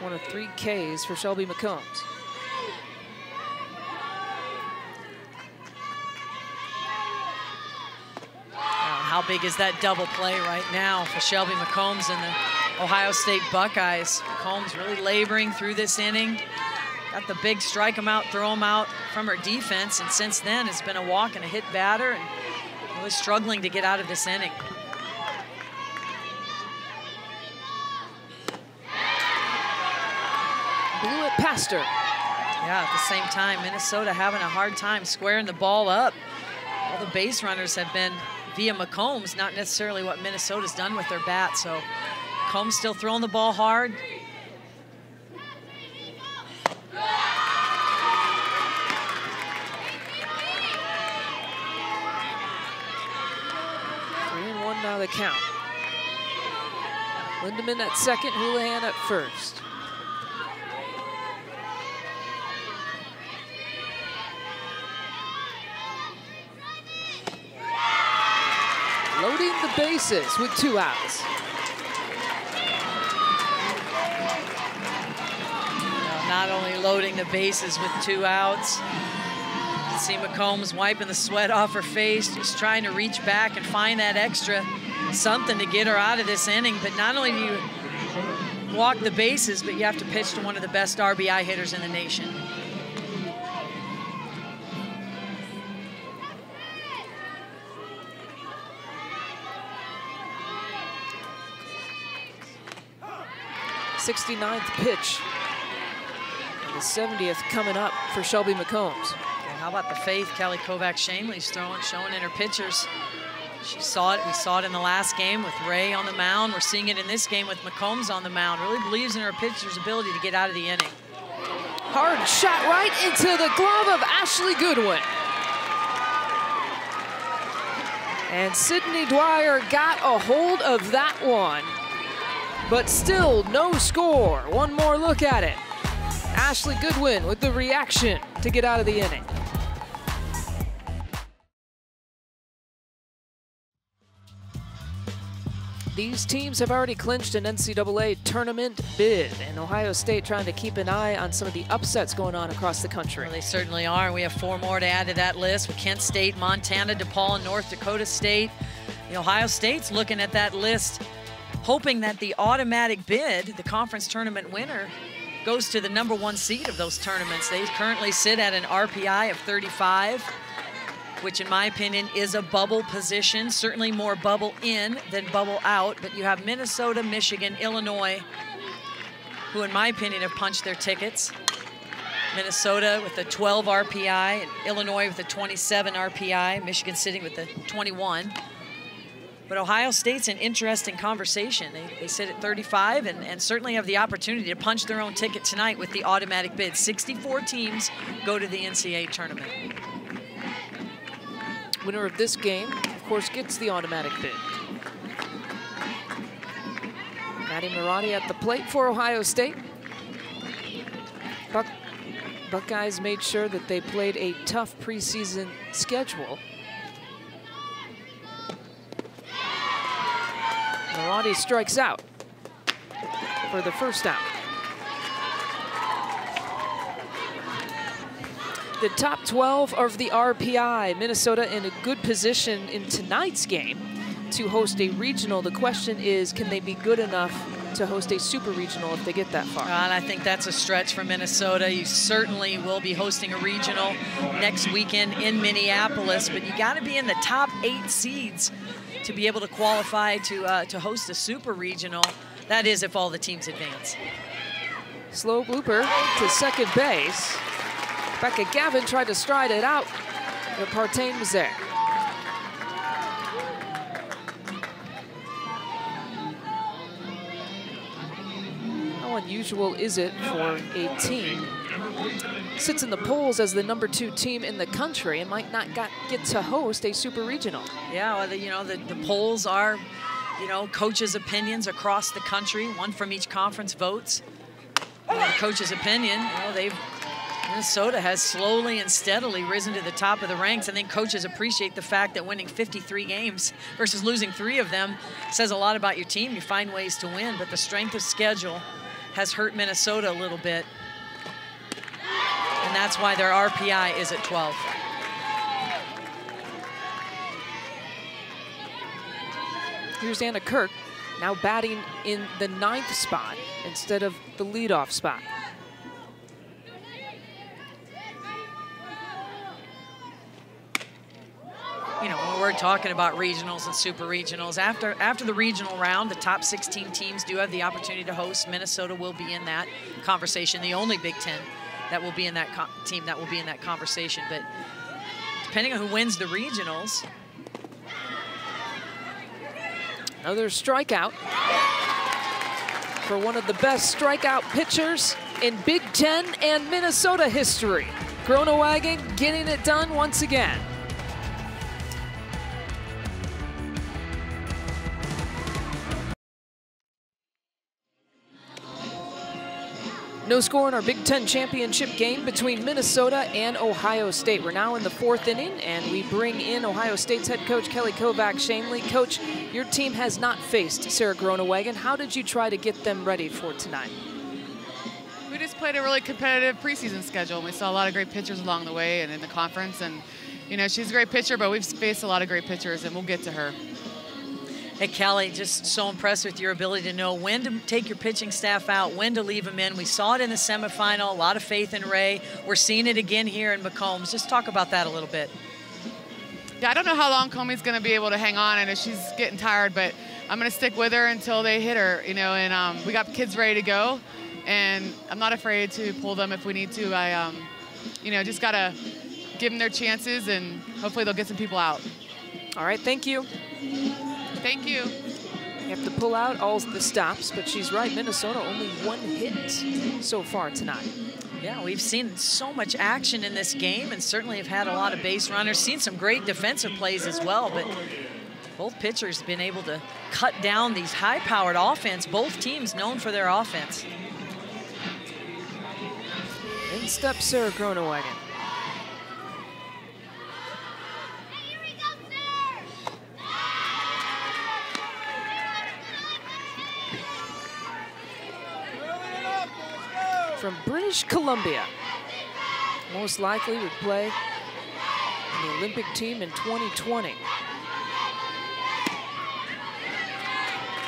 One of three Ks for Shelby McCombs. How big is that double play right now for Shelby McCombs and the Ohio State Buckeyes. McCombs really laboring through this inning. Got the big strike him out, throw him out from her defense, and since then it's been a walk and a hit batter and really struggling to get out of this inning. Blew it past her. Yeah, at the same time, Minnesota having a hard time squaring the ball up. All the base runners have been via McCombs, not necessarily what Minnesota's done with their bat. So Combs still throwing the ball hard. Three and one now the count. Lindaman at second, Houlihan at first. Loading the bases with two outs. not only loading the bases with two outs. see McCombs wiping the sweat off her face, just trying to reach back and find that extra something to get her out of this inning. But not only do you walk the bases, but you have to pitch to one of the best RBI hitters in the nation. Sixty-ninth pitch the 70th coming up for Shelby McCombs. And how about the faith Kelly Kovach Schoenly's throwing, showing in her pitchers. She saw it. We saw it in the last game with Ray on the mound. We're seeing it in this game with McCombs on the mound. Really believes in her pitcher's ability to get out of the inning. Hard shot right into the glove of Ashley Goodwin. And Sydney Dwyer got a hold of that one. But still no score. One more look at it. Ashley Goodwin with the reaction to get out of the inning. These teams have already clinched an NCAA tournament bid, and Ohio State trying to keep an eye on some of the upsets going on across the country. Well, they certainly are. We have four more to add to that list with Kent State, Montana, DePaul, and North Dakota State. The Ohio State's looking at that list, hoping that the automatic bid, the conference tournament winner, goes to the number one seed of those tournaments. They currently sit at an RPI of 35, which in my opinion is a bubble position, certainly more bubble in than bubble out, but you have Minnesota, Michigan, Illinois, who in my opinion have punched their tickets. Minnesota with a 12 RPI, Illinois with a 27 RPI, Michigan sitting with a 21. But Ohio State's an interesting conversation. They, they sit at 35 and, and certainly have the opportunity to punch their own ticket tonight with the automatic bid. 64 teams go to the NCAA tournament. Winner of this game, of course, gets the automatic bid. Maddie Marotti at the plate for Ohio State. Buck Buckeyes made sure that they played a tough preseason schedule Marotti strikes out for the first out. The top 12 of the RPI, Minnesota in a good position in tonight's game to host a regional. The question is, can they be good enough to host a super regional if they get that far? And I think that's a stretch for Minnesota. You certainly will be hosting a regional next weekend in Minneapolis, but you got to be in the top eight seeds to be able to qualify to, uh, to host a super regional. That is if all the teams advance. Slow blooper to second base. Becca Gavin tried to stride it out, but Partain was there. How unusual is it for a team sits in the polls as the number two team in the country and might not got, get to host a super regional. Yeah, well, the, you know, the, the polls are, you know, coaches' opinions across the country. One from each conference votes. Coach's opinion, you know, they've Minnesota has slowly and steadily risen to the top of the ranks. I think coaches appreciate the fact that winning 53 games versus losing three of them says a lot about your team. You find ways to win, but the strength of schedule has hurt Minnesota a little bit and that's why their RPI is at 12. Here's Anna Kirk, now batting in the ninth spot instead of the leadoff spot. you know, when we're talking about regionals and super regionals, after after the regional round, the top 16 teams do have the opportunity to host. Minnesota will be in that conversation, the only Big Ten that will be in that team that will be in that conversation. But depending on who wins the regionals. Another strikeout for one of the best strikeout pitchers in Big Ten and Minnesota history. Groenewegen getting it done once again. No score in our Big Ten championship game between Minnesota and Ohio State. We're now in the fourth inning, and we bring in Ohio State's head coach Kelly Kovach Schoenly. Coach, your team has not faced Sara Groenewegen. How did you try to get them ready for tonight? We just played a really competitive preseason schedule. And we saw a lot of great pitchers along the way and in the conference. And, you know, she's a great pitcher, but we've faced a lot of great pitchers, and we'll get to her. Hey, Kelly, just so impressed with your ability to know when to take your pitching staff out, when to leave them in. We saw it in the semifinal, a lot of faith in Ray. We're seeing it again here in McCombs. Just talk about that a little bit. Yeah, I don't know how long Comey's going to be able to hang on. I know she's getting tired, but I'm going to stick with her until they hit her, you know, and um, we got kids ready to go, and I'm not afraid to pull them if we need to. I, um, you know, just got to give them their chances, and hopefully they'll get some people out. All right, thank you. Thank you. You have to pull out all the stops, but she's right. Minnesota only one hit so far tonight. Yeah, we've seen so much action in this game and certainly have had a lot of base runners, seen some great defensive plays as well, but both pitchers have been able to cut down these high-powered offense, both teams known for their offense. In steps Sara Groenewegen. From British Columbia. Most likely would play in the Olympic team in 2020.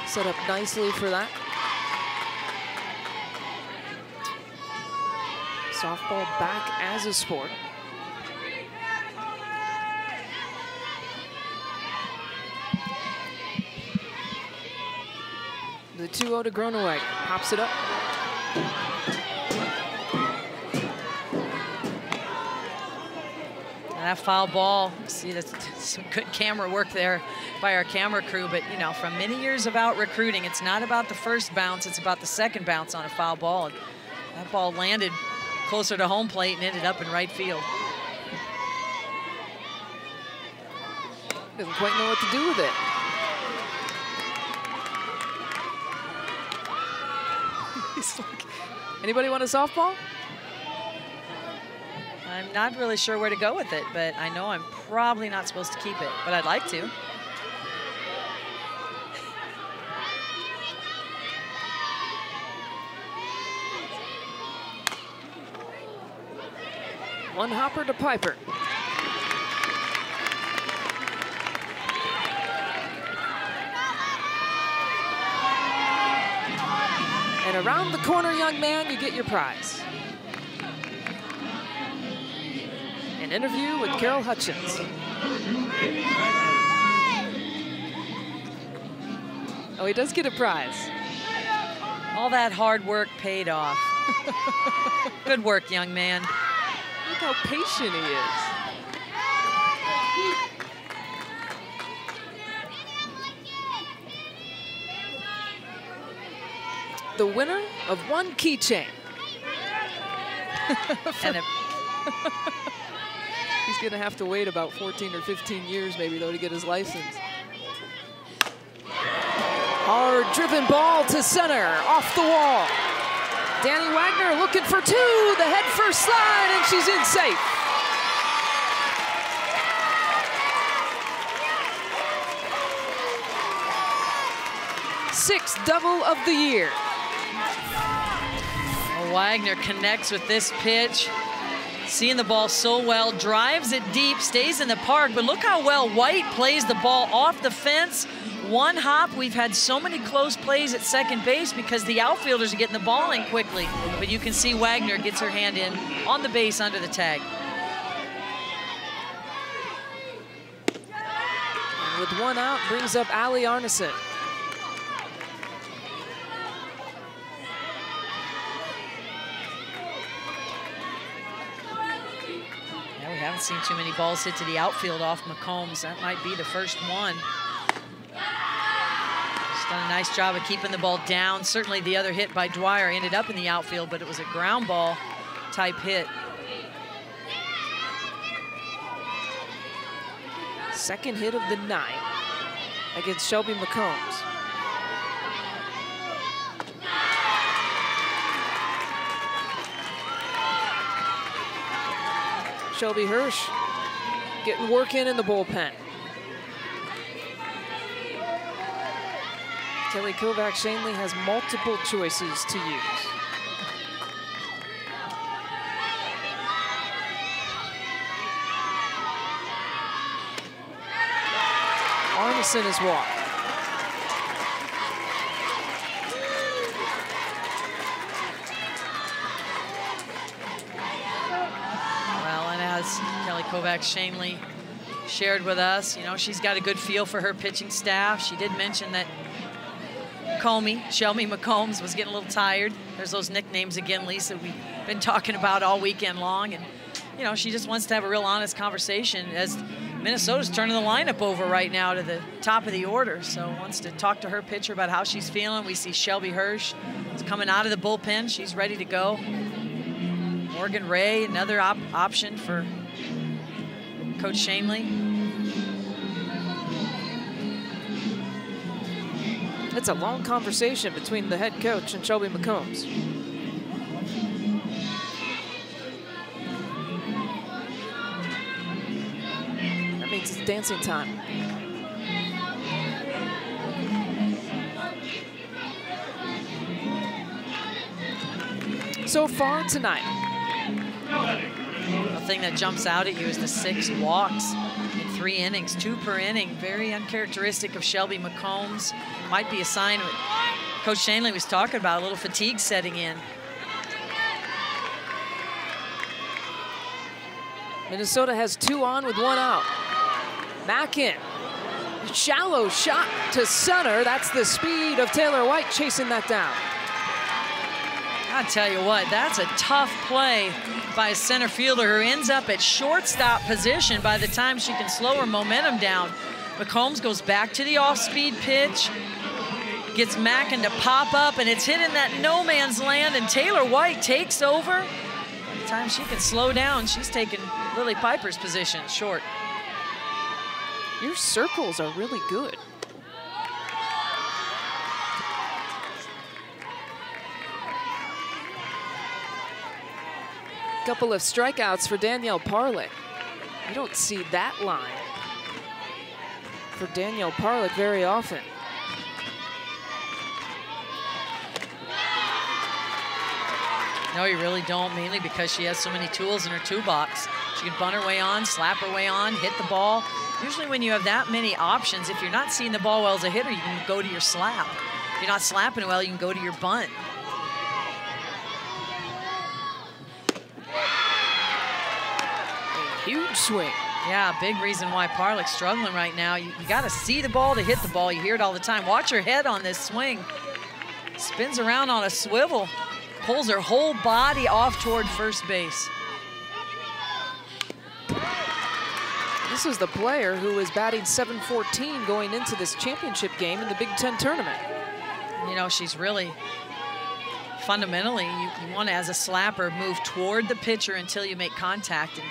Set up nicely for that. Softball back as a sport. The 2-0 to Groenewegen. Pops it up. And that foul ball, see, that's some good camera work there by our camera crew. But, you know, from many years of out recruiting, it's not about the first bounce, it's about the second bounce on a foul ball. And that ball landed closer to home plate and ended up in right field. Doesn't quite know what to do with it. He's like, anybody want a softball? I'm not really sure where to go with it, but I know I'm probably not supposed to keep it, but I'd like to. One hopper to Piper. And around the corner, young man, you get your prize. An interview with Carol Hutchins. Oh, he does get a prize. All that hard work paid off. Good work, young man. Look how patient he is. The winner of one keychain. and a He's going to have to wait about 14 or 15 years maybe, though, to get his license. Hard driven ball to center, off the wall. Danny Wagner looking for two, the head first slide, and she's in safe. Sixth double of the year. Wagner connects with this pitch. Seeing the ball so well, drives it deep, stays in the park, but look how well White plays the ball off the fence. One hop, we've had so many close plays at second base because the outfielders are getting the ball in quickly. But you can see Wagner gets her hand in on the base under the tag. And with one out, brings up Allie Arneson. Haven't seen too many balls hit to the outfield off McCombs. That might be the first one. She's done a nice job of keeping the ball down. Certainly the other hit by Dwyer ended up in the outfield, but it was a ground ball type hit. Second hit of the night against Shelby McCombs. Shelby Hirsch getting work in in the bullpen. Kelly Kovach Schoenly has multiple choices to use. Arneson is walked. Kovach Schoenly shared with us. You know, she's got a good feel for her pitching staff. She did mention that Comey, Shelby McCombs, was getting a little tired. There's those nicknames again, Lisa, we've been talking about all weekend long. And, you know, she just wants to have a real honest conversation as Minnesota's turning the lineup over right now to the top of the order. So wants to talk to her pitcher about how she's feeling. We see Shelby Hirsch is coming out of the bullpen. She's ready to go. Morgan Ray, another op option for Coach Schoenly. It's a long conversation between the head coach and Shelby McCombs. That means it's dancing time. So far tonight, the thing that jumps out at you is the six walks in three innings, two per inning. Very uncharacteristic of Shelby McCombs. Might be a sign Coach Schoenly was talking about, a little fatigue setting in. Minnesota has two on with one out. Back in. Shallow shot to center. That's the speed of Taylor White chasing that down. I tell you what, that's a tough play by a center fielder who ends up at shortstop position by the time she can slow her momentum down. McCombs goes back to the off-speed pitch, gets Mackin to pop up, and it's hit in that no man's land, and Taylor White takes over. By the time she can slow down, she's taking Lily Piper's position short. Your circles are really good. Couple of strikeouts for Danielle Parlick. You don't see that line for Danielle Parlick very often. No, you really don't, mainly because she has so many tools in her toolbox. She can bunt her way on, slap her way on, hit the ball. Usually when you have that many options, if you're not seeing the ball well as a hitter, you can go to your slap. If you're not slapping well, you can go to your bunt. Huge swing. Yeah, big reason why Parlick's struggling right now. You, you got to see the ball to hit the ball. You hear it all the time. Watch her head on this swing. Spins around on a swivel. Pulls her whole body off toward first base. This is the player who is batting 714 going into this championship game in the Big Ten tournament. You know, she's really fundamentally, you, you want to, as a slapper, move toward the pitcher until you make contact. And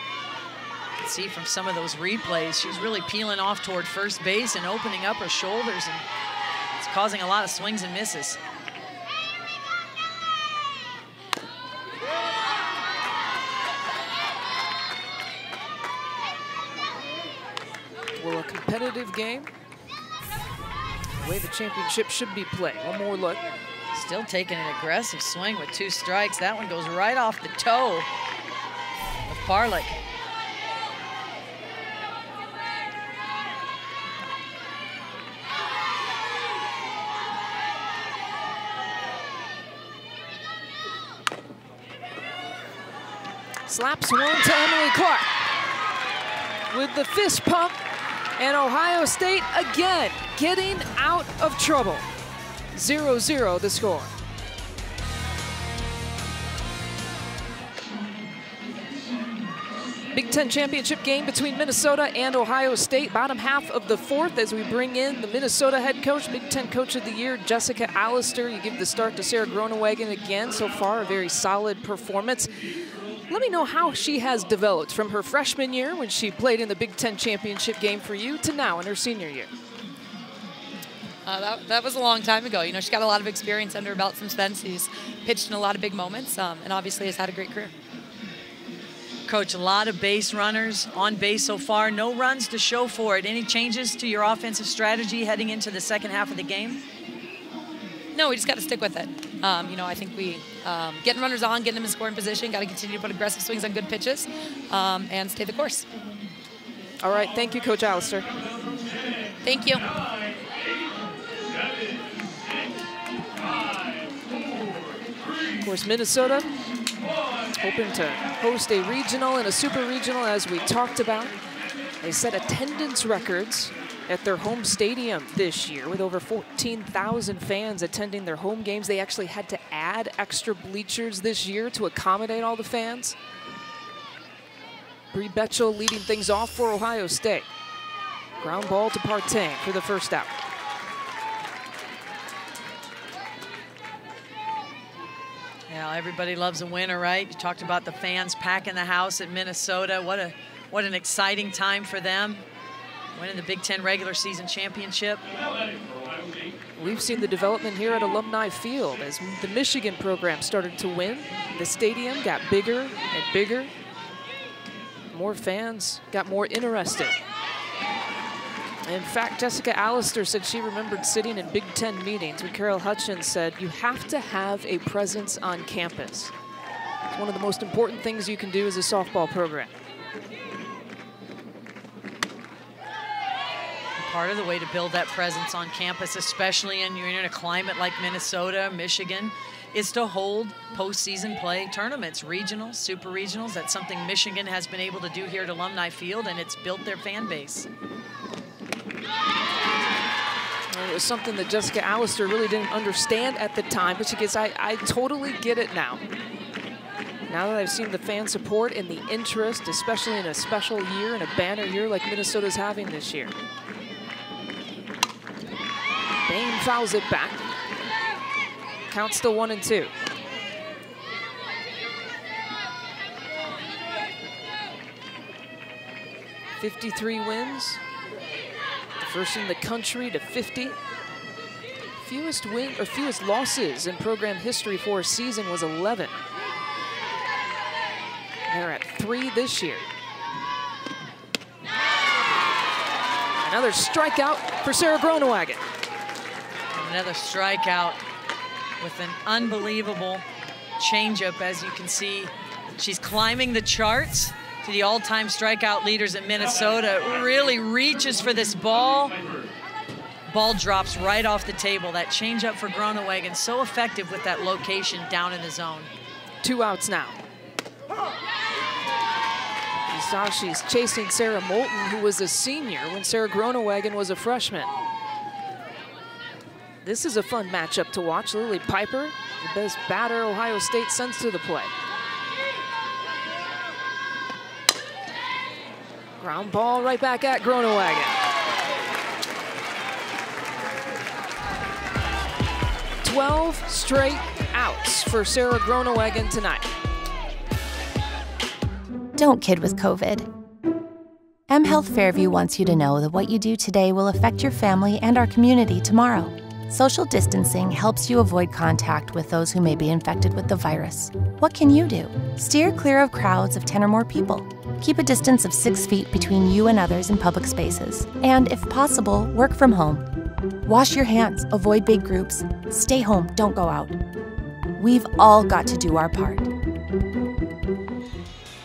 see from some of those replays, she's really peeling off toward first base and opening up her shoulders, and it's causing a lot of swings and misses. Well, a competitive game, the way the championship should be played. One more look. Still taking an aggressive swing with two strikes. That one goes right off the toe Parlick. Slaps one to Emily Clark. With the fist pump, and Ohio State again getting out of trouble. 0-0 the score. Big Ten championship game between Minnesota and Ohio State. Bottom half of the fourth as we bring in the Minnesota head coach, Big Ten Coach of the Year, Jessica Allister. You give the start to Sara Groenewegen again. So far, a very solid performance. Let me know how she has developed from her freshman year when she played in the Big Ten championship game for you to now in her senior year. Uh, that, that, was a long time ago. You know, she's got a lot of experience under her belt since then. She's pitched in a lot of big moments um, and obviously has had a great career. Coach, a lot of base runners on base so far. No runs to show for it. Any changes to your offensive strategy heading into the second half of the game? No, we just got to stick with it. Um, you know, I think we um, getting runners on, getting them in scoring position, got to continue to put aggressive swings on good pitches, um, and stay the course. All right, thank you, Coach Allister. Thank you. Of course, Minnesota hoping to host a regional and a super regional as we talked about. They set attendance records at their home stadium this year with over 14,000 fans attending their home games. They actually had to add extra bleachers this year to accommodate all the fans. Bree Betchel leading things off for Ohio State. Ground ball to Partain for the first out. Yeah, everybody loves a winner, right? You talked about the fans packing the house at Minnesota. What a what an exciting time for them winning the Big Ten regular season championship. We've seen the development here at Alumni Field as the Michigan program started to win. The stadium got bigger and bigger. More fans got more interested. In fact, Jessica Allister said she remembered sitting in Big Ten meetings when Carol Hutchins said, you have to have a presence on campus. It's one of the most important things you can do as a softball program. Part of the way to build that presence on campus, especially in in a climate like Minnesota, Michigan, is to hold postseason play tournaments, regionals, super regionals. That's something Michigan has been able to do here at Alumni Field, and it's built their fan base. It was something that Jessica Allister really didn't understand at the time, but she gets, I, I totally get it now. Now that I've seen the fan support and the interest, especially in a special year and a banner year like Minnesota's having this year. Bain fouls it back. Count still one and two. Fifty-three wins, first in the country to 50. Fewest win or fewest losses in program history for a season was 11. They're at three this year. Another strikeout for Sara Groenewegen. Another strikeout with an unbelievable changeup, as you can see. She's climbing the charts to the all-time strikeout leaders in Minnesota. Really reaches for this ball. Ball drops right off the table. That changeup for Groenewegen, so effective with that location down in the zone. Two outs now. You saw she's chasing Sara Moulton, who was a senior when Sara Groenewegen was a freshman. This is a fun matchup to watch. Lily Piper, the best batter Ohio State sends to the play. Ground ball right back at Groenewegen. Twelve straight outs for Sara Groenewegen tonight. Don't kid with COVID. M Health Fairview wants you to know that what you do today will affect your family and our community tomorrow. Social distancing helps you avoid contact with those who may be infected with the virus. What can you do? Steer clear of crowds of 10 or more people. Keep a distance of 6 feet between you and others in public spaces. And if possible, work from home. Wash your hands, avoid big groups. Stay home, don't go out. We've all got to do our part.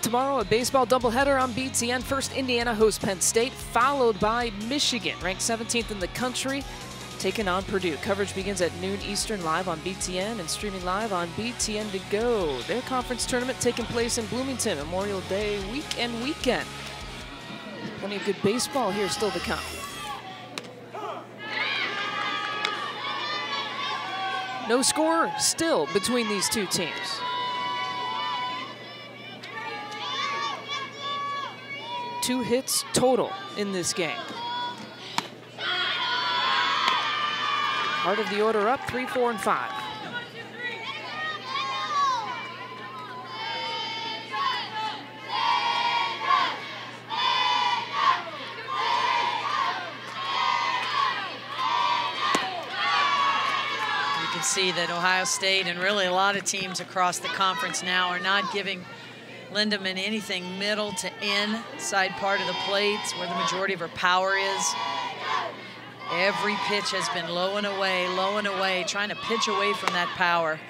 tomorrow, a baseball doubleheader on BTN. First, Indiana hosts Penn State, followed by Michigan, ranked 17th in the country, taking on Purdue. Coverage begins at noon Eastern live on BTN and streaming live on BTN to go. Their conference tournament taking place in Bloomington Memorial Day week and weekend. Plenty of good baseball here still to come. No score still between these two teams. Two hits total in this game. Heart of the order up, three, four, and five. You can see that Ohio State and really a lot of teams across the conference now are not giving Lindaman anything middle to inside part of the plates where the majority of her power is. Every pitch has been low and away, low and away, trying to pitch away from that power.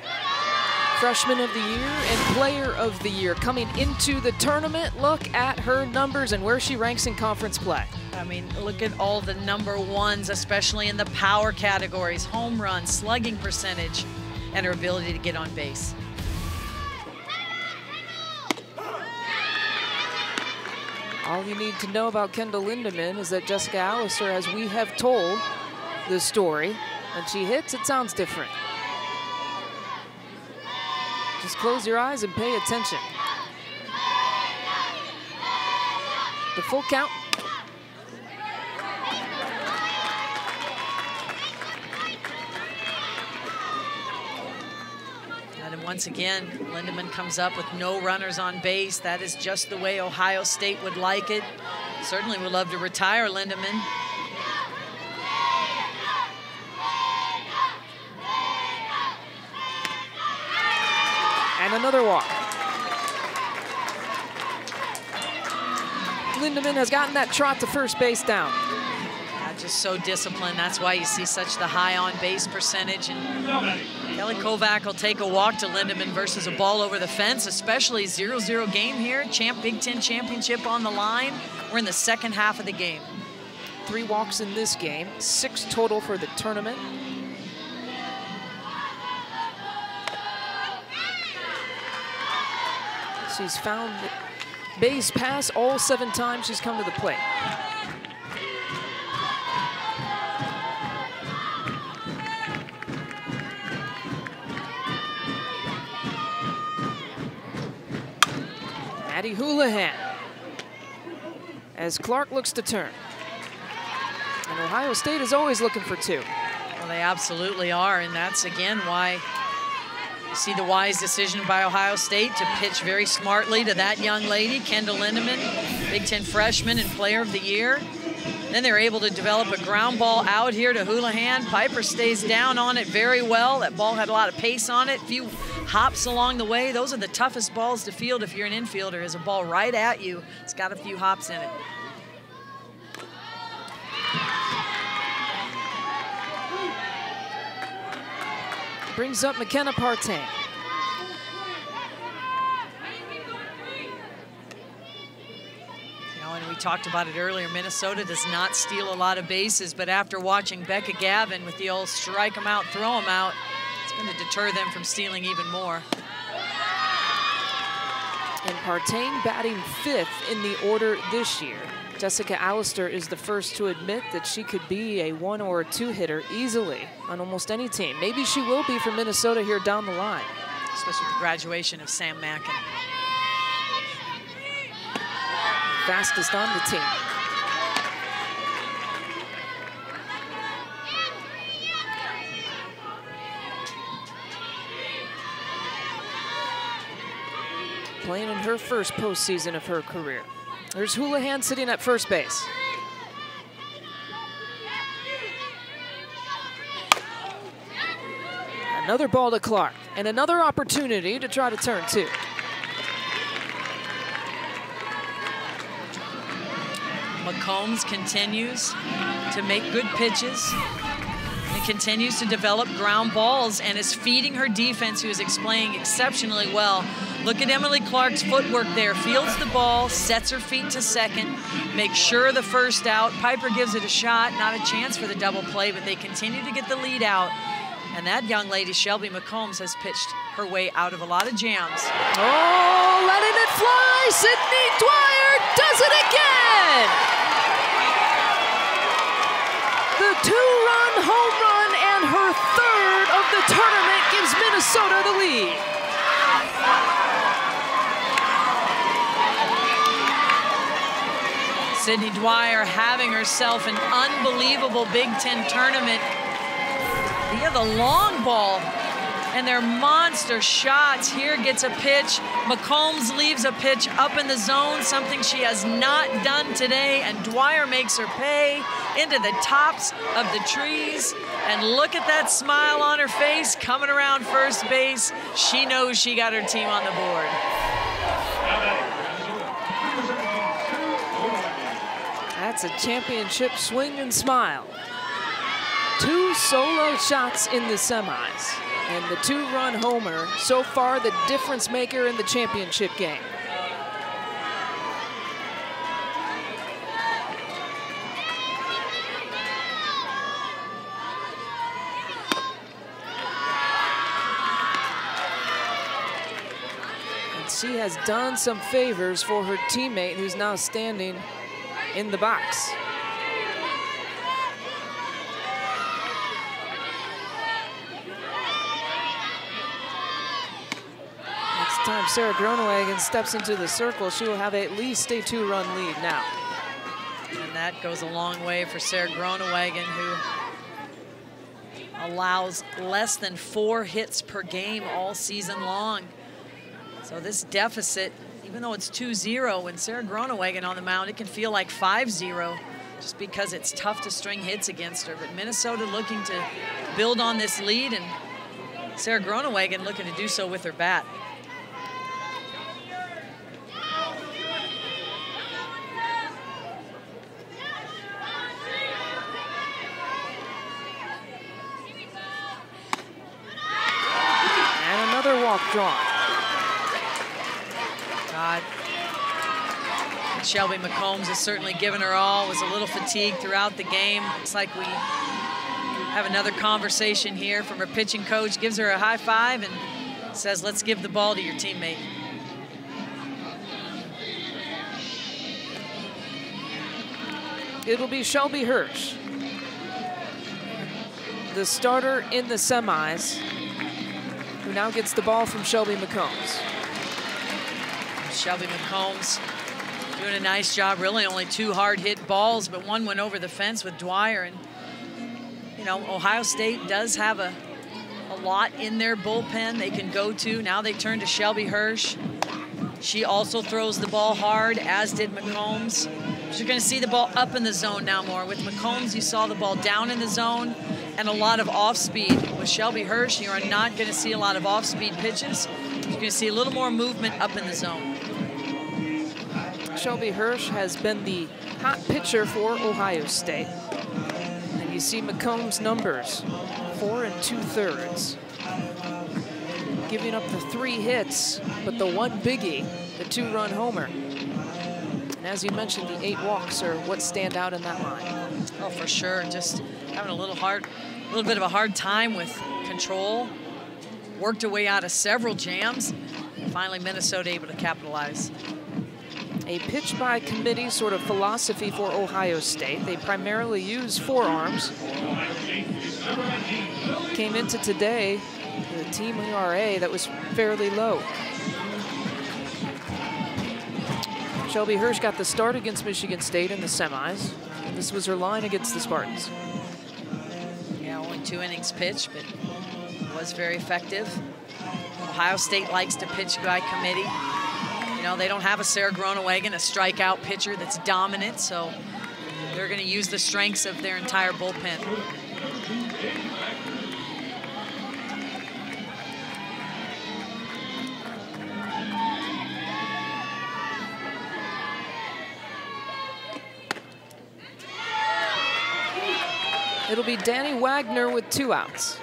Freshman of the year and player of the year coming into the tournament. Look at her numbers and where she ranks in conference play. I mean, look at all the number ones, especially in the power categories, home run, slugging percentage, and her ability to get on base. All you need to know about Kendyl Lindaman is that Jessica Allister, as we have told the story, when she hits, it sounds different. Just close your eyes and pay attention. The full count. And once again, Lindaman comes up with no runners on base. That is just the way Ohio State would like it. Certainly would love to retire Lindaman. And another walk. Lindaman has gotten that trot to first base down. Just so disciplined. That's why you see such the high on base percentage. And Kelly Kovach will take a walk to Lindaman versus a ball over the fence, especially 0-0 game here. Champ Big Ten championship on the line. We're in the second half of the game. Three walks in this game, six total for the tournament. She's found base pass all seven times she's come to the plate. Maddie Houlihan as Clark looks to turn. And Ohio State is always looking for two. Well, they absolutely are, and that's again why you see the wise decision by Ohio State to pitch very smartly to that young lady, Kendyl Lindaman, Big Ten freshman and player of the year. Then they're able to develop a ground ball out here to Houlihan. Piper stays down on it very well. That ball had a lot of pace on it, few hops along the way. Those are the toughest balls to field if you're an infielder, is a ball right at you. It's got a few hops in it. Brings up McKenna Partain. Know, and we talked about it earlier, Minnesota does not steal a lot of bases, but after watching Becca Gavin with the old strike them out, throw them out, it's going to deter them from stealing even more. And Partain batting fifth in the order this year. Jessica Allister is the first to admit that she could be a one or a two hitter easily on almost any team. Maybe she will be for Minnesota here down the line. Especially with the graduation of Sam Mackin. Fastest on the team. Playing in her first postseason of her career. There's Houlihan sitting at first base. Another ball to Clark, and another opportunity to try to turn two. McCombs continues to make good pitches. and continues to develop ground balls and is feeding her defense, who is explaining exceptionally well. Look at Emily Clark's footwork there. Fields the ball, sets her feet to second, makes sure the first out. Piper gives it a shot, not a chance for the double play, but they continue to get the lead out. And that young lady, Shelby McCombs, has pitched her way out of a lot of jams. Oh, letting it fly. Sydney Dwyer does it again. The two-run home run and her third of the tournament gives Minnesota the lead. Sydney Dwyer having herself an unbelievable Big Ten tournament. Yeah, the long ball and their monster shots. Here gets a pitch. McCombs leaves a pitch up in the zone, something she has not done today, and Dwyer makes her pay into the tops of the trees. And look at that smile on her face coming around first base. She knows she got her team on the board. That's a championship swing and smile. Two solo shots in the semis. And the two-run homer, so far the difference maker in the championship game. And she has done some favors for her teammate who's now standing in the box. Time Sara Groenewegen steps into the circle, she will have at least a two-run lead now. And that goes a long way for Sara Groenewegen, who allows less than four hits per game all season long. So this deficit, even though it's 2-0, when Sara Groenewegen on the mound, it can feel like 5-0 just because it's tough to string hits against her. But Minnesota looking to build on this lead, and Sara Groenewegen looking to do so with her bat. And another walk drawn. God. Shelby McCombs has certainly given her all, was a little fatigued throughout the game. Looks like we have another conversation here from her pitching coach, gives her a high five and says, let's give the ball to your teammate. It'll be Shelby Hirsch, the starter in the semis, who now gets the ball from Shelby McCombs. Shelby McCombs doing a nice job. Really only two hard hit balls, but one went over the fence with Dwyer. And, you know, Ohio State does have a, a lot in their bullpen they can go to. Now they turn to Shelby Hirsch. She also throws the ball hard, as did McCombs. You're going to see the ball up in the zone now more. With McCombs, you saw the ball down in the zone and a lot of off speed. With Shelby Hirsch, you are not going to see a lot of off speed pitches. You're going to see a little more movement up in the zone. Shelby Hirsch has been the hot pitcher for Ohio State. And you see McCombs' numbers, four and two thirds. Giving up the three hits, but the one biggie, the two-run homer. And as you mentioned, the eight walks are what stand out in that line. Oh, for sure. Just having a little hard, a little bit of a hard time with control. Worked her way out of several jams. Finally, Minnesota able to capitalize. A pitch by committee sort of philosophy for Ohio State. They primarily use forearms. Came into today a team ERA that was fairly low. Shelby Hirsch got the start against Michigan State in the semis. This was her line against the Spartans. Two innings pitched, but was very effective. Ohio State likes to pitch by committee. You know, they don't have a Sara Groenewegen, a strikeout pitcher that's dominant, so they're going to use the strengths of their entire bullpen. It'll be Danny Wagner with two outs.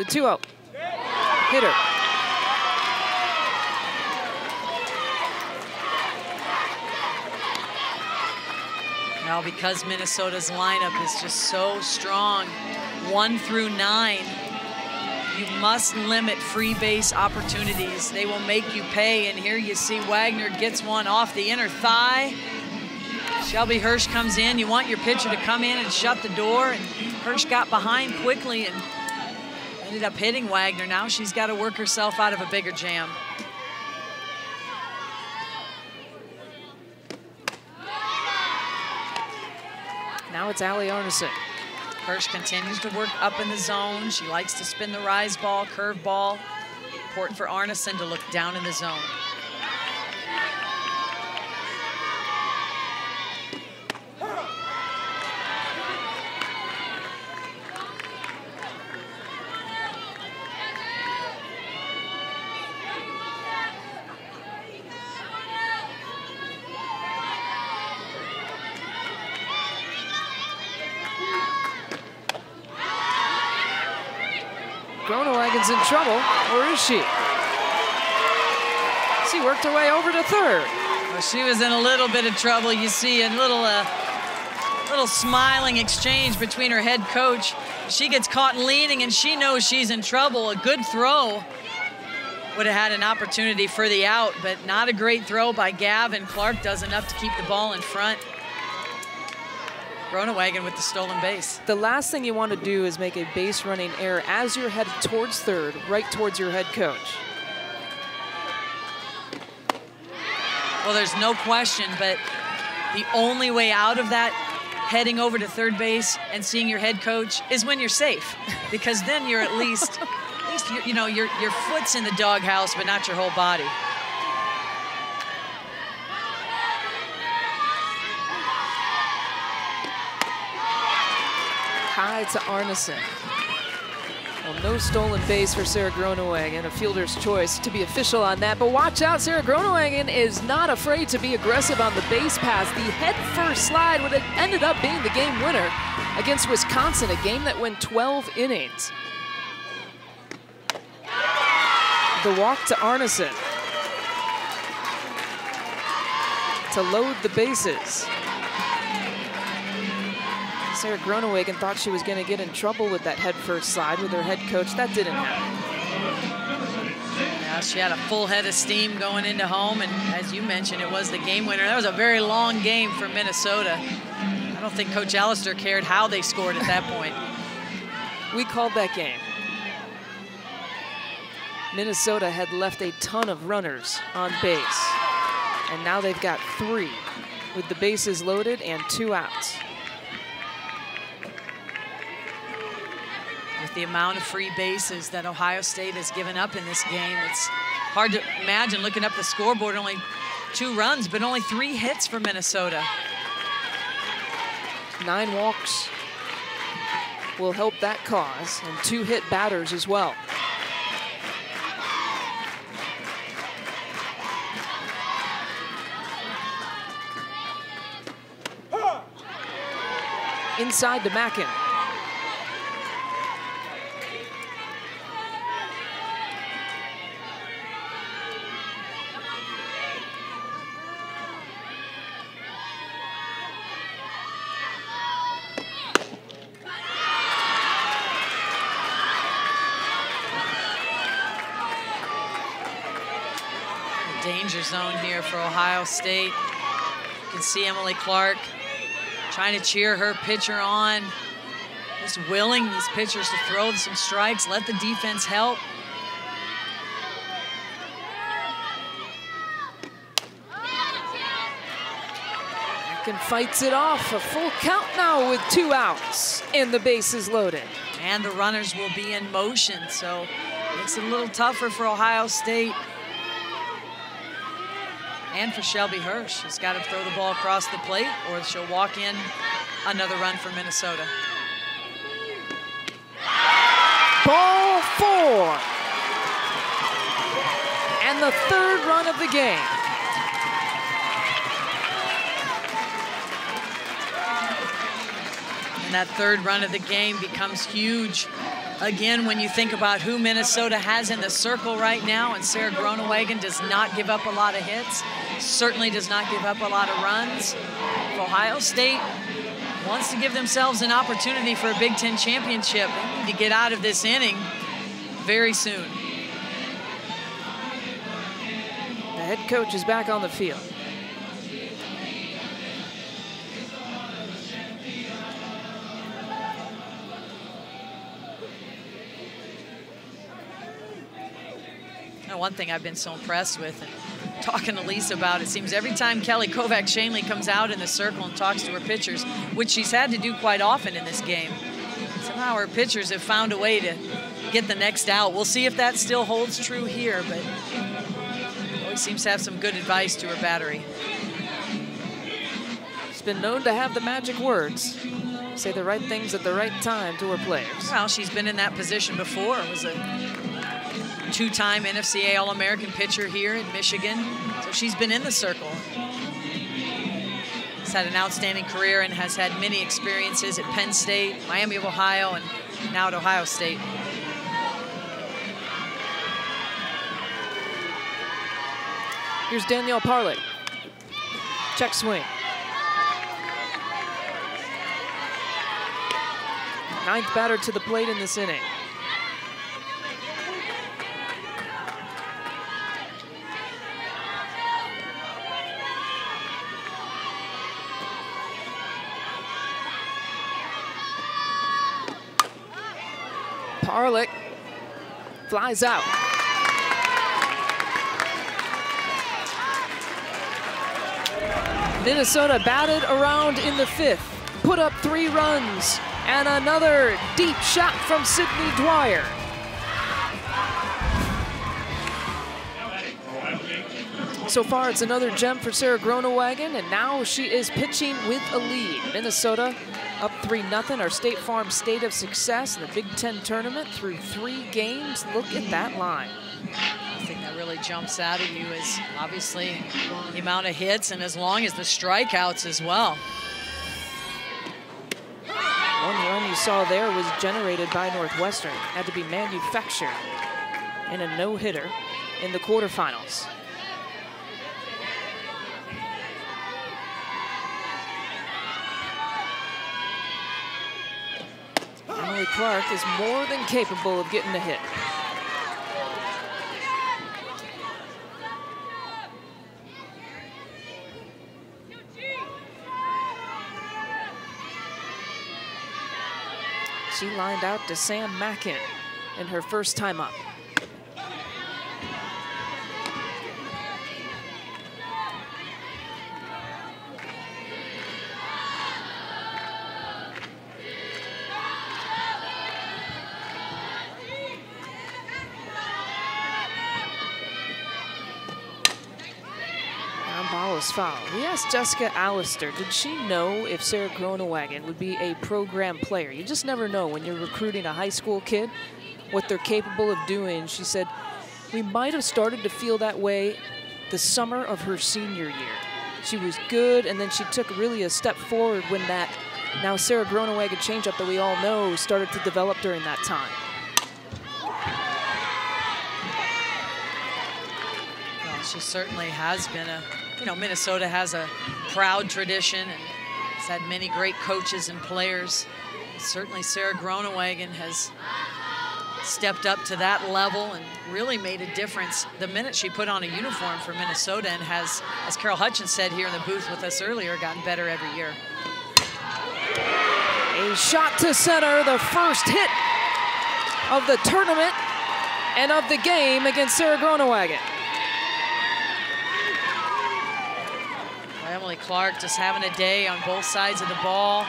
The 2 0. Hitter. Now, because Minnesota's lineup is just so strong, one through nine, you must limit free base opportunities. They will make you pay. And here you see Wagner gets one off the inner thigh. Shelby Hirsch comes in. You want your pitcher to come in and shut the door. And Hirsch got behind quickly and Ended up hitting Wagner. Now she's got to work herself out of a bigger jam. Now it's Allie Arneson. Hirsch continues to work up in the zone. She likes to spin the rise ball, curve ball. Important for Arneson to look down in the zone. Groenewegen's in trouble, or is she? She worked her way over to third. Well, she was in a little bit of trouble. You see a little, uh, little smiling exchange between her head coach. She gets caught leaning, and she knows she's in trouble. A good throw would have had an opportunity for the out, but not a great throw by Gavin. Clark does enough to keep the ball in front. Groenewegen with the stolen base. The last thing you want to do is make a base running error as you're headed towards third, right towards your head coach. Well, there's no question, but the only way out of that heading over to third base and seeing your head coach is when you're safe, because then you're at least, at least you know, your your foot's in the doghouse, but not your whole body. High to Arneson. Well, no stolen base for Sara Groenewegen, a fielder's choice to be official on that. But watch out, Sara Groenewegen is not afraid to be aggressive on the base pass. The head-first slide would have ended up being the game winner against Wisconsin, a game that went 12 innings. The walk to Arneson to load the bases. Sara Groenewegen thought she was going to get in trouble with that head first slide with her head coach. That didn't happen. She had a full head of steam going into home, and as you mentioned, it was the game winner. That was a very long game for Minnesota. I don't think Coach Allister cared how they scored at that point. we called that game. Minnesota had left a ton of runners on base, and now they've got three with the bases loaded and two outs. With the amount of free bases that Ohio State has given up in this game. It's hard to imagine looking up the scoreboard, only two runs, but only three hits for Minnesota. Nine walks will help that cause, and two hit batters as well. Inside to Mackin. Danger zone here for Ohio State. You can see Emily Clark trying to cheer her pitcher on, just willing these pitchers to throw some strikes, let the defense help. Mackin fights it off. A full count now with two outs and the bases loaded. And the runners will be in motion, so it's a little tougher for Ohio State. And for Shelby Hirsch. She's got to throw the ball across the plate or she'll walk in another run for Minnesota. Ball four. And the third run of the game. And that third run of the game becomes huge. Again, when you think about who Minnesota has in the circle right now, and Sara Groenewegen does not give up a lot of hits, certainly does not give up a lot of runs. If Ohio State wants to give themselves an opportunity for a Big Ten championship, they need to get out of this inning very soon. The head coach is back on the field. one thing I've been so impressed with, and talking to Lisa about, it seems every time Kelly Kovach Schoenly comes out in the circle and talks to her pitchers, which she's had to do quite often in this game, somehow her pitchers have found a way to get the next out. We'll see if that still holds true here, but always seems to have some good advice to her battery. She's been known to have the magic words say the right things at the right time to her players. Well, she's been in that position before. It was a two-time NFCA All-American pitcher here in Michigan. So she's been in the circle. She's had an outstanding career and has had many experiences at Penn State, Miami of Ohio, and now at Ohio State. Here's Danielle Parlick. Check swing. Ninth batter to the plate in this inning. Parlick flies out. Minnesota batted around in the fifth, put up three runs, and another deep shot from Sydney Dwyer. So far, it's another gem for Sara Groenewegen, and now she is pitching with a lead. Minnesota up 3-0, our State Farm State of Success in the Big Ten Tournament through three games. Look at that line. I think that really jumps out at you is obviously the amount of hits and as long as the strikeouts as well. One run you saw there was generated by Northwestern. Had to be manufactured in a no-hitter in the quarterfinals. Emily Clark is more than capable of getting a hit. She lined out to Sam Mackin in her first time up. Foul. We asked Jessica Allister, did she know if Sara Groenewegen would be a program player? You just never know when you're recruiting a high school kid what they're capable of doing. She said, we might have started to feel that way the summer of her senior year. She was good, and then she took really a step forward when that now Sara Groenewegen changeup that we all know started to develop during that time. She certainly has been a you know, Minnesota has a proud tradition and has had many great coaches and players. Certainly Sara Groenewegen has stepped up to that level and really made a difference the minute she put on a uniform for Minnesota and has, as Carol Hutchins said here in the booth with us earlier, gotten better every year. A shot to center, the first hit of the tournament and of the game against Sara Groenewegen. Emily Clark just having a day on both sides of the ball.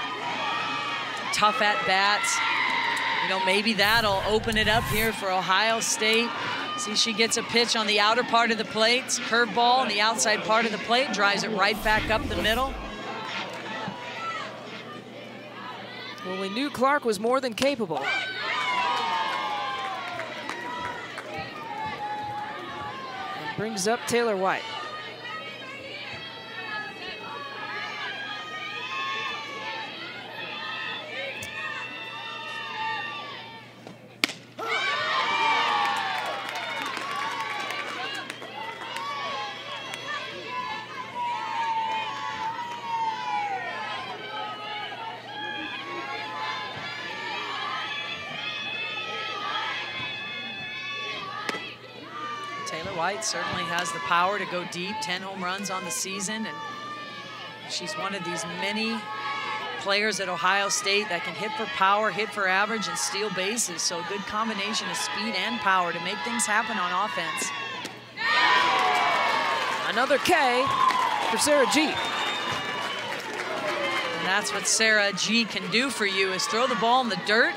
Tough at bats. You know, maybe that'll open it up here for Ohio State. See, she gets a pitch on the outer part of the plate, curveball on the outside part of the plate, drives it right back up the middle. Well, we knew Clark was more than capable. Brings up Taylor White. White certainly has the power to go deep, 10 home runs on the season, and she's one of these many players at Ohio State that can hit for power, hit for average, and steal bases. So a good combination of speed and power to make things happen on offense. Another K for Sara G. And that's what Sara G can do for you is throw the ball in the dirt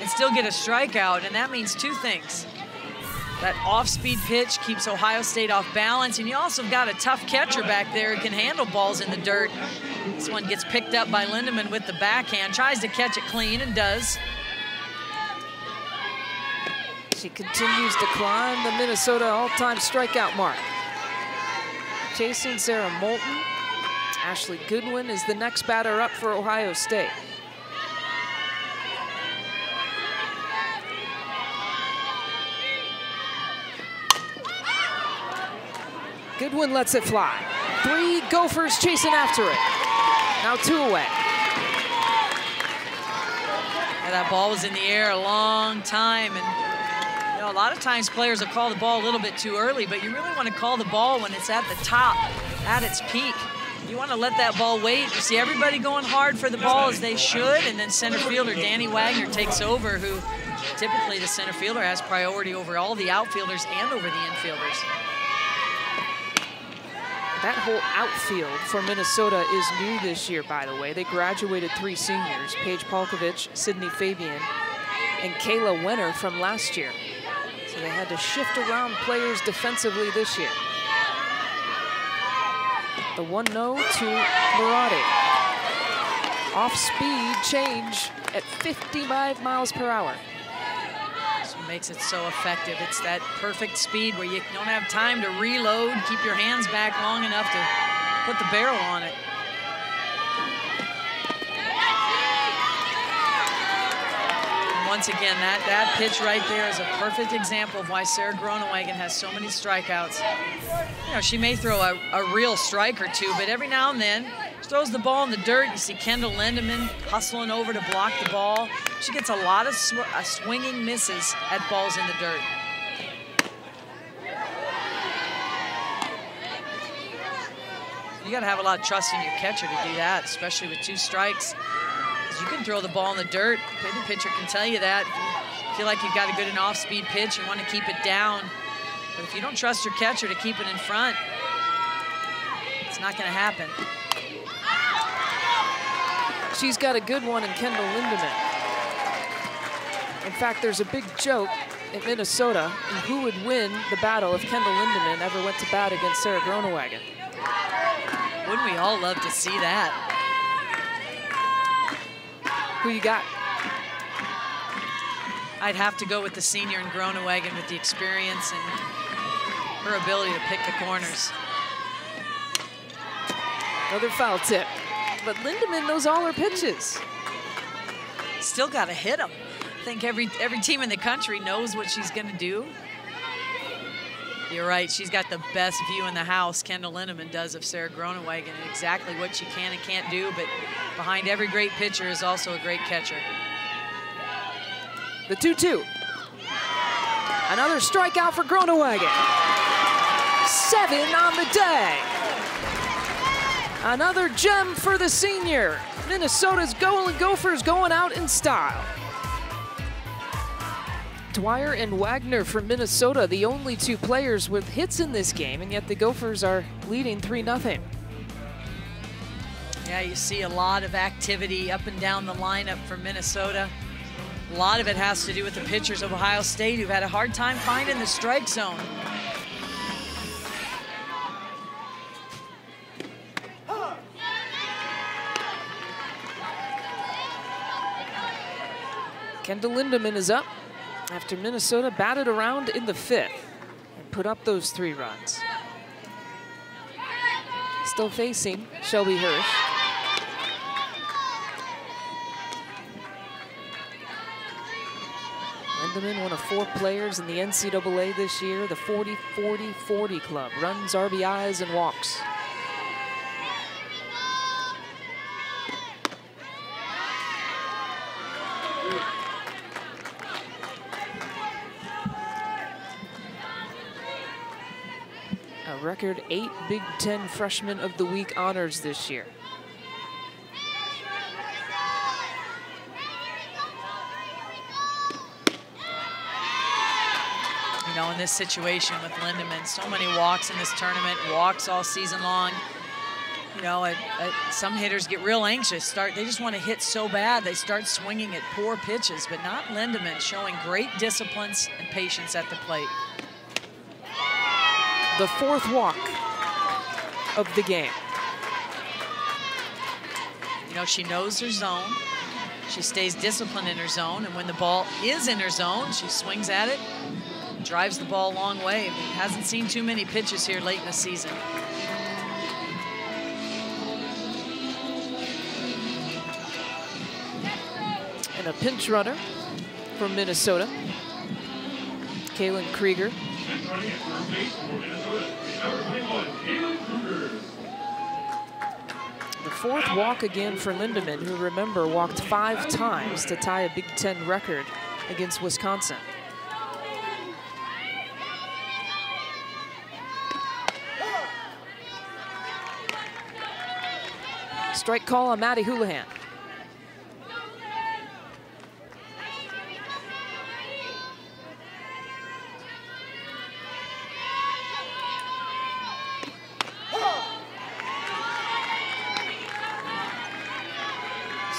and still get a strikeout. And that means two things. That off-speed pitch keeps Ohio State off balance, and you also got a tough catcher back there who can handle balls in the dirt. This one gets picked up by Lindaman with the backhand, tries to catch it clean and does. She continues to climb the Minnesota all-time strikeout mark. Chasing Sara Moulton. Ashley Goodwin is the next batter up for Ohio State. Goodwin lets it fly. Three Gophers chasing after it. Now two away. Yeah, that ball was in the air a long time. And you know, a lot of times players will call the ball a little bit too early, but you really want to call the ball when it's at the top, at its peak. You want to let that ball wait. You see everybody going hard for the ball as they should, and then center fielder Danny Wagner takes over, who typically the center fielder has priority over all the outfielders and over the infielders. That whole outfield for Minnesota is new this year, by the way. They graduated three seniors, Paige Palkovich, Sydney Fabian, and Kayla Wenner from last year. So they had to shift around players defensively this year. The 1-0 to Murati. Off-speed change at 55 miles per hour makes it so effective. It's that perfect speed where you don't have time to reload, keep your hands back long enough to put the barrel on it. And once again, that, that pitch right there is a perfect example of why Sara Groenewegen has so many strikeouts. You know, she may throw a, a real strike or two, but every now and then throws the ball in the dirt. You see Kendyl Lindaman hustling over to block the ball. She gets a lot of sw uh, swinging misses at balls in the dirt. You got to have a lot of trust in your catcher to do that, especially with two strikes. You can throw the ball in the dirt. The pitcher can tell you that. If you feel like you've got a good and off-speed pitch, you want to keep it down. But if you don't trust your catcher to keep it in front, it's not going to happen. She's got a good one in Kendyl Lindaman. In fact, there's a big joke in Minnesota in who would win the battle if Kendyl Lindaman ever went to bat against Sara Groenewegen. Wouldn't we all love to see that? Who you got? I'd have to go with the senior in Groenewegen with the experience and her ability to pick the corners. Another foul tip but Lindaman knows all her pitches. Still got to hit them. I think every every team in the country knows what she's going to do. You're right. She's got the best view in the house. Kendyl Lindaman does of Sara Groenewegen and exactly what she can and can't do. But behind every great pitcher is also a great catcher. The 2-2. Another strikeout for Groenewegen. Seven on the day. Another gem for the senior. Minnesota's Golden Gophers going out in style. Dwyer and Wagner from Minnesota, the only two players with hits in this game, and yet the Gophers are leading 3-0. Yeah, you see a lot of activity up and down the lineup for Minnesota. A lot of it has to do with the pitchers of Ohio State who've had a hard time finding the strike zone. Kendyl Lindaman is up after Minnesota batted around in the fifth and put up those three runs. Still facing Shelby Hirsch. Lindaman, one of four players in the NCAA this year, the 40-40-40 club, runs RBIs and walks. Record eight Big Ten Freshman of the Week honors this year. You know, in this situation with Lindaman, so many walks in this tournament, walks all season long. You know, at, at some hitters get real anxious. Start, they just want to hit so bad, they start swinging at poor pitches, but not Lindaman, showing great disciplines and patience at the plate. The fourth walk of the game. You know, she knows her zone. She stays disciplined in her zone, and when the ball is in her zone, she swings at it, drives the ball a long way. Hasn't seen too many pitches here late in the season. And a pinch runner from Minnesota, Kaylin Krieger. The fourth walk again for Lindaman, who remember walked five times to tie a Big Ten record against Wisconsin. Strike call on Maddie Houlihan.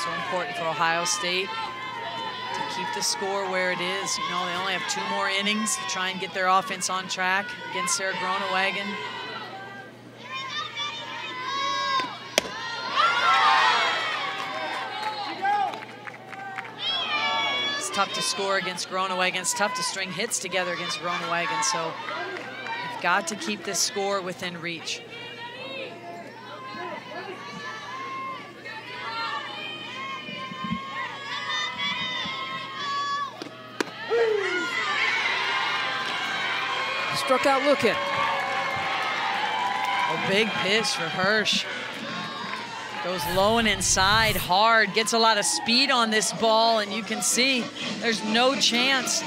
So important for State to keep the score where it is. You know, they only have two more innings to try and get their offense on track against Sara Groenewegen. It's tough to score against Groenewegen. It's tough to string hits together against Groenewegen. So you've got to keep this score within reach. Struck out looking. A big pitch for Hirsch. Goes low and inside hard, gets a lot of speed on this ball, and you can see there's no chance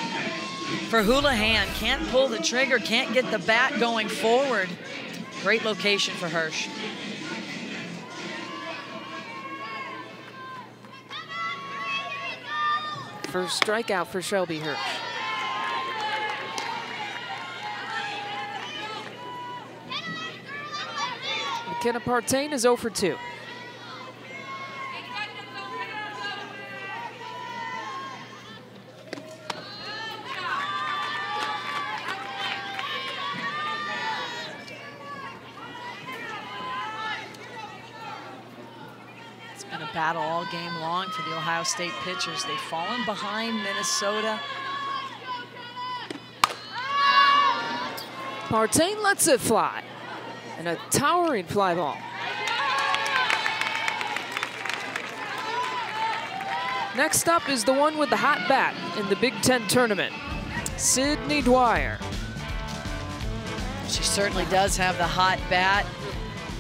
for Houlihan. Can't pull the trigger, can't get the bat going forward. Great location for Hirsch. First strikeout for Shelby Hirsch. McKenna Partain is 0 for 2. It's been a battle all game long for the Ohio State pitchers. They've fallen behind Minnesota. Partain lets it fly. And a towering fly ball. Next up is the one with the hot bat in the Big Ten tournament, Sydney Dwyer. She certainly does have the hot bat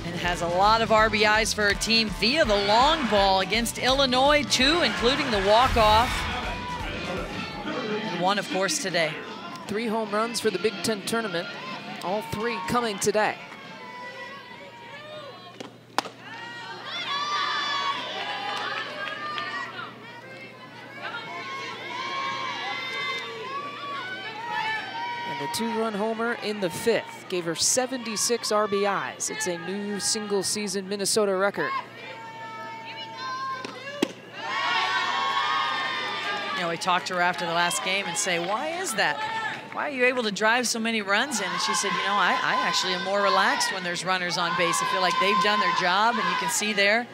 and has a lot of RBIs for her team via the long ball against Illinois, two, including the walk-off. And one, of course, today. Three home runs for the Big Ten tournament, all three coming today. two-run homer in the fifth. Gave her 76 RBIs. It's a new single-season Minnesota record. You know, we talked to her after the last game and say, why is that? Why are you able to drive so many runs in? And she said, you know, I, I actually am more relaxed when there's runners on base. I feel like they've done their job, and you can see there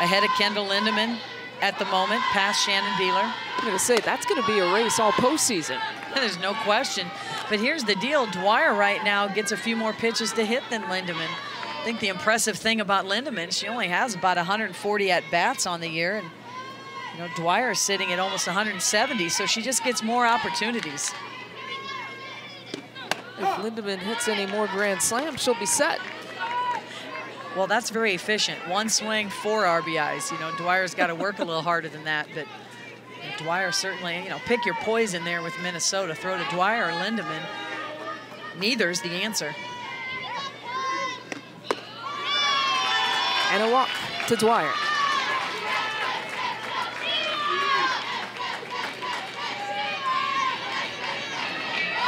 ahead of Kendyl Lindaman at the moment, past Shannon Beeler. I'm going to say that's going to be a race all postseason. There's no question. But here's the deal. Dwyer right now gets a few more pitches to hit than Lindaman. I think the impressive thing about Lindaman, she only has about 140 at-bats on the year. And, you know, Dwyer is sitting at almost 170, so she just gets more opportunities. If Lindaman hits any more grand slams, she'll be set. Well, that's very efficient. One swing, four RBIs. You know, Dwyer's got to work a little harder than that, but Dwyer certainly, you know, pick your poison there with Minnesota. Throw to Dwyer or Lindaman. Neither's the answer. And a walk to Dwyer.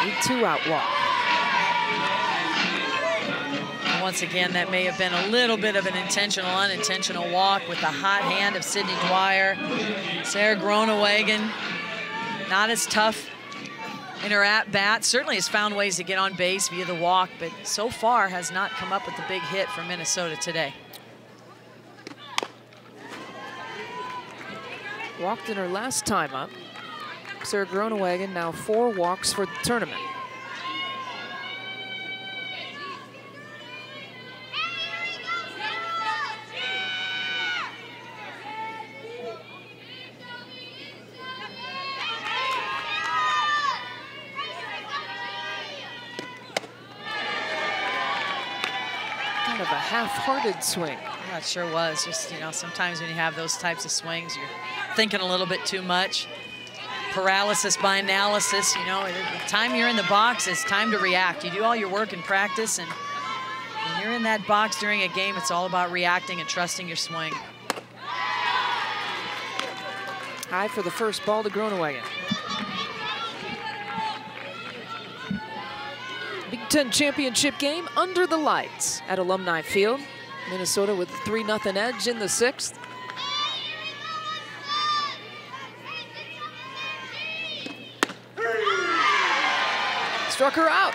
A two-out walk. Once again, that may have been a little bit of an intentional, unintentional walk with the hot hand of Sydney Dwyer. Sara Groenewegen, not as tough in her at-bat. Certainly has found ways to get on base via the walk, but so far has not come up with the big hit for Minnesota today. Walked in her last time up. Sara Groenewegen now four walks for the tournament. Kind half-hearted swing. Yeah, it sure was. Just, you know, sometimes when you have those types of swings, you're thinking a little bit too much. Paralysis by analysis, you know, the time you're in the box is time to react. You do all your work in practice, and when you're in that box during a game, it's all about reacting and trusting your swing. High for the first ball to Groenewegen. Big Ten championship game under the lights at Alumni Field. Minnesota with a 3-0 edge in the sixth. Struck her out.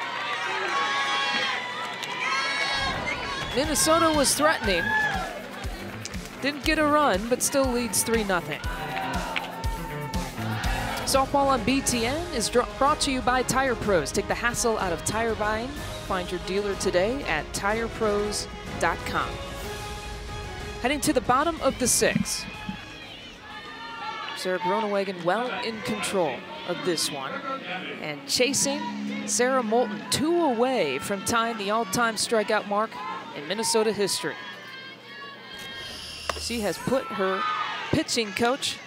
Minnesota was threatening. Didn't get a run, but still leads 3-0. Softball on BTN is brought to you by Tire Pros. Take the hassle out of tire buying. Find your dealer today at tirepros.com. Heading to the bottom of the sixth. Sara Groenewegen well in control of this one. And chasing Sara Moulton, two away from tying the all-time strikeout mark in Minnesota history. She has put her pitching coach,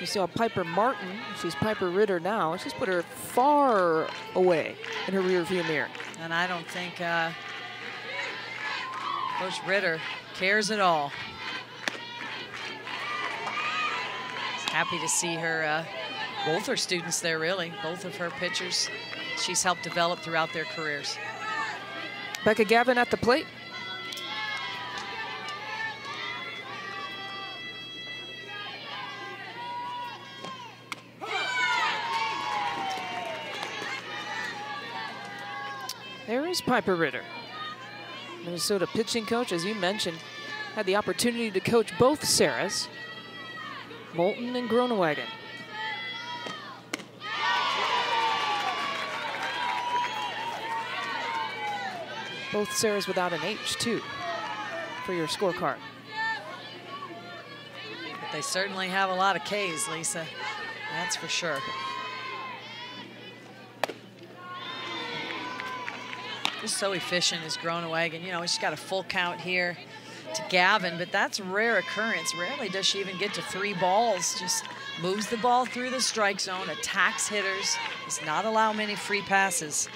you saw Piper Martin, she's Piper Ritter now, she's put her far away in her rearview mirror. And I don't think uh, Coach Ritter cares at all. Happy to see her, uh, both her students there really, both of her pitchers she's helped develop throughout their careers. Becca Gavin at the plate. There is Piper Ritter. Minnesota pitching coach, as you mentioned, had the opportunity to coach both Sarahs, Moulton and Groenewegen. Both Sarahs without an H, too, for your scorecard. But they certainly have a lot of Ks, Lisa. That's for sure. Just so efficient is Groenewegen. You know, she's got a full count here to Gavin, but that's rare occurrence. Rarely does she even get to three balls. Just moves the ball through the strike zone, attacks hitters, does not allow many free passes.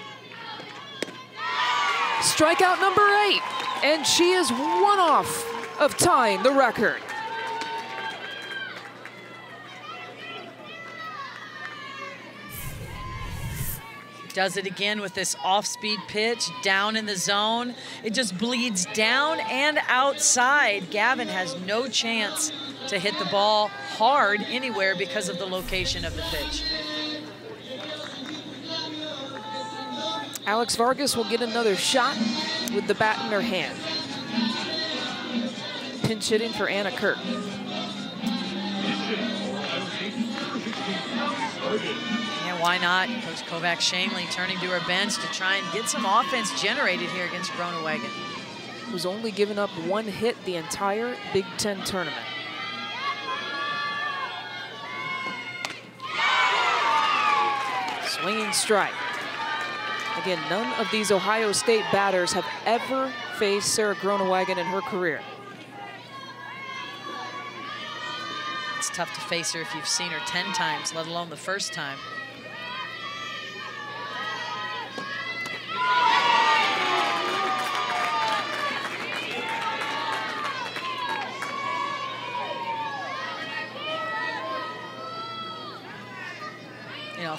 Strikeout number eight, and she is one off of tying the record. Does it again with this off-speed pitch, down in the zone. It just bleeds down and outside. Gavin has no chance to hit the ball hard anywhere because of the location of the pitch. Alex Vargas will get another shot with the bat in her hand. Pinch hitting for Anna Kirk. Why not? Coach Kovach Schoenly turning to her bench to try and get some offense generated here against Groenewegen. Who's only given up one hit the entire Big Ten tournament. Swinging strike. Again, none of these Ohio State batters have ever faced Sara Groenewegen in her career. It's tough to face her if you've seen her 10 times, let alone the first time.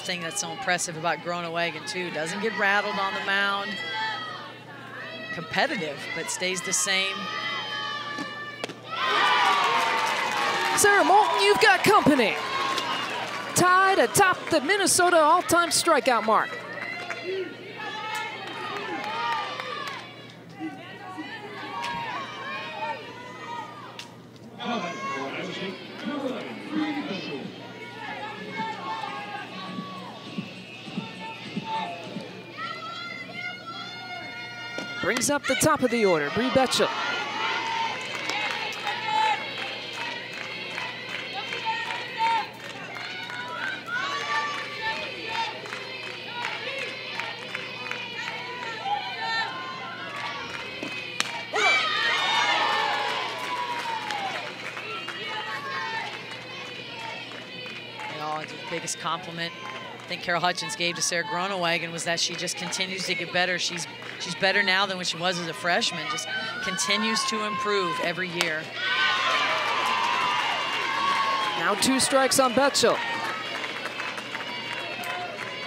Thing that's so impressive about Groenewegen too, doesn't get rattled on the mound. Competitive, but stays the same. Sara Moulton, you've got company. Tied atop the Minnesota all-time strikeout mark. Brings up the top of the order, Bree Betchel. Biggest compliment think Carol Hutchins gave to Sara Groenewegen was that she just continues to get better. She's she's better now than when she was as a freshman. Just continues to improve every year. Now two strikes on Betchel.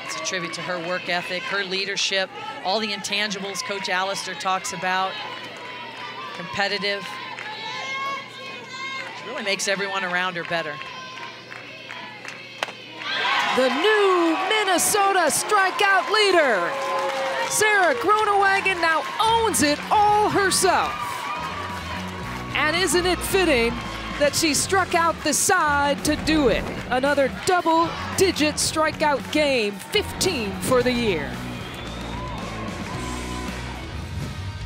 It's a tribute to her work ethic, her leadership, all the intangibles Coach Allister talks about. Competitive. She really makes everyone around her better. The new Minnesota strikeout leader. Sara Groenewegen now owns it all herself. And isn't it fitting that she struck out the side to do it? Another double-digit strikeout game, 15 for the year.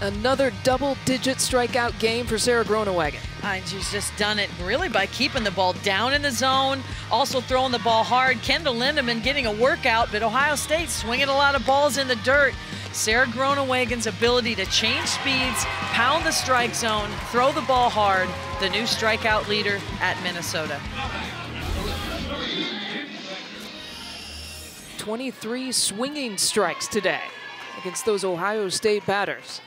Another double-digit strikeout game for Sara Groenewegen. Uh, and she's just done it really by keeping the ball down in the zone, also throwing the ball hard. Kendyl Lindaman getting a workout, but Ohio State swinging a lot of balls in the dirt. Sara Groenewegen's ability to change speeds, pound the strike zone, throw the ball hard, the new strikeout leader at Minnesota. 23 swinging strikes today against those Ohio State batters.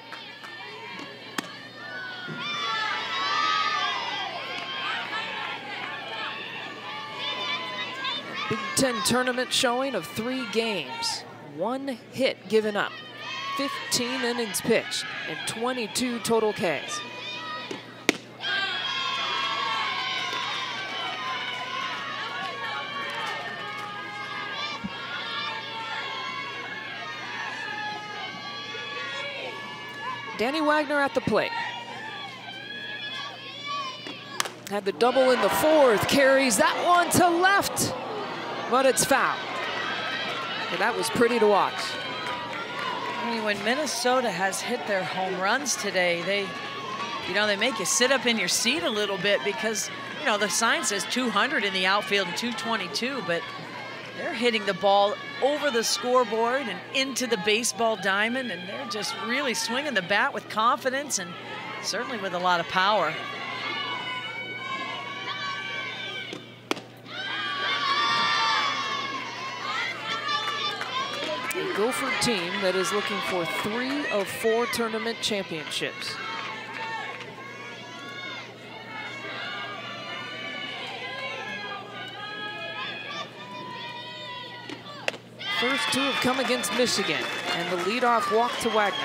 Big Ten tournament showing of three games. One hit given up, 15 innings pitched, and 22 total Ks. Danny Wagner at the plate. Had the double in the fourth, carries that one to left, but it's foul. And that was pretty to watch. I mean, when Minnesota has hit their home runs today, they, you know, they make you sit up in your seat a little bit because, you know, the sign says 200 in the outfield and 222, but they're hitting the ball over the scoreboard and into the baseball diamond, and they're just really swinging the bat with confidence and certainly with a lot of power. A Gopher team that is looking for three of four tournament championships. First two have come against Michigan, and the leadoff walk to Wagner.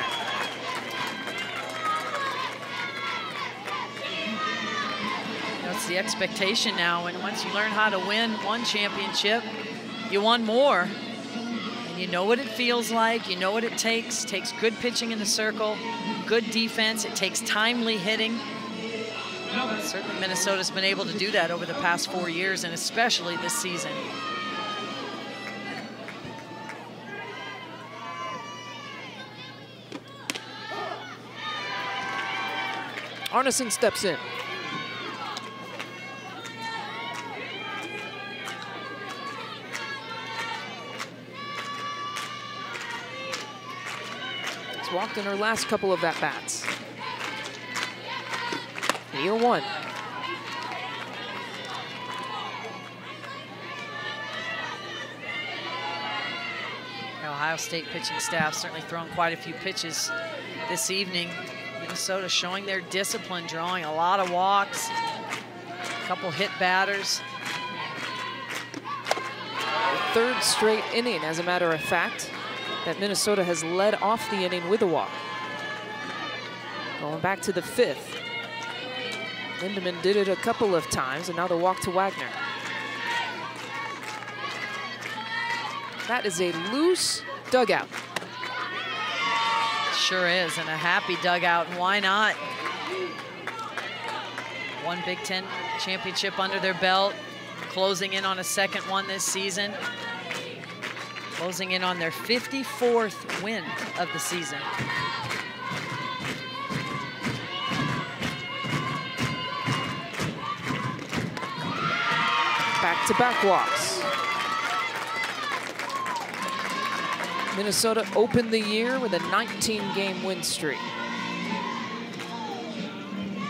That's the expectation now. And once you learn how to win one championship, you won more. You know what it feels like. You know what it takes. It takes good pitching in the circle, good defense. It takes timely hitting. Certainly Minnesota's been able to do that over the past four years, and especially this season. Arneson steps in. In her last couple of at-bats. 0-1. Ohio State pitching staff certainly thrown quite a few pitches this evening. Minnesota showing their discipline, drawing a lot of walks, a couple hit batters. Third straight inning, as a matter of fact, that Minnesota has led off the inning with a walk. Going back to the fifth. Lindaman did it a couple of times, and now the walk to Wagner. That is a loose dugout. Sure is, and a happy dugout, and why not? One Big Ten championship under their belt, closing in on a second one this season. Closing in on their 54th win of the season. Back-to-back walks. Minnesota opened the year with a 19-game win streak.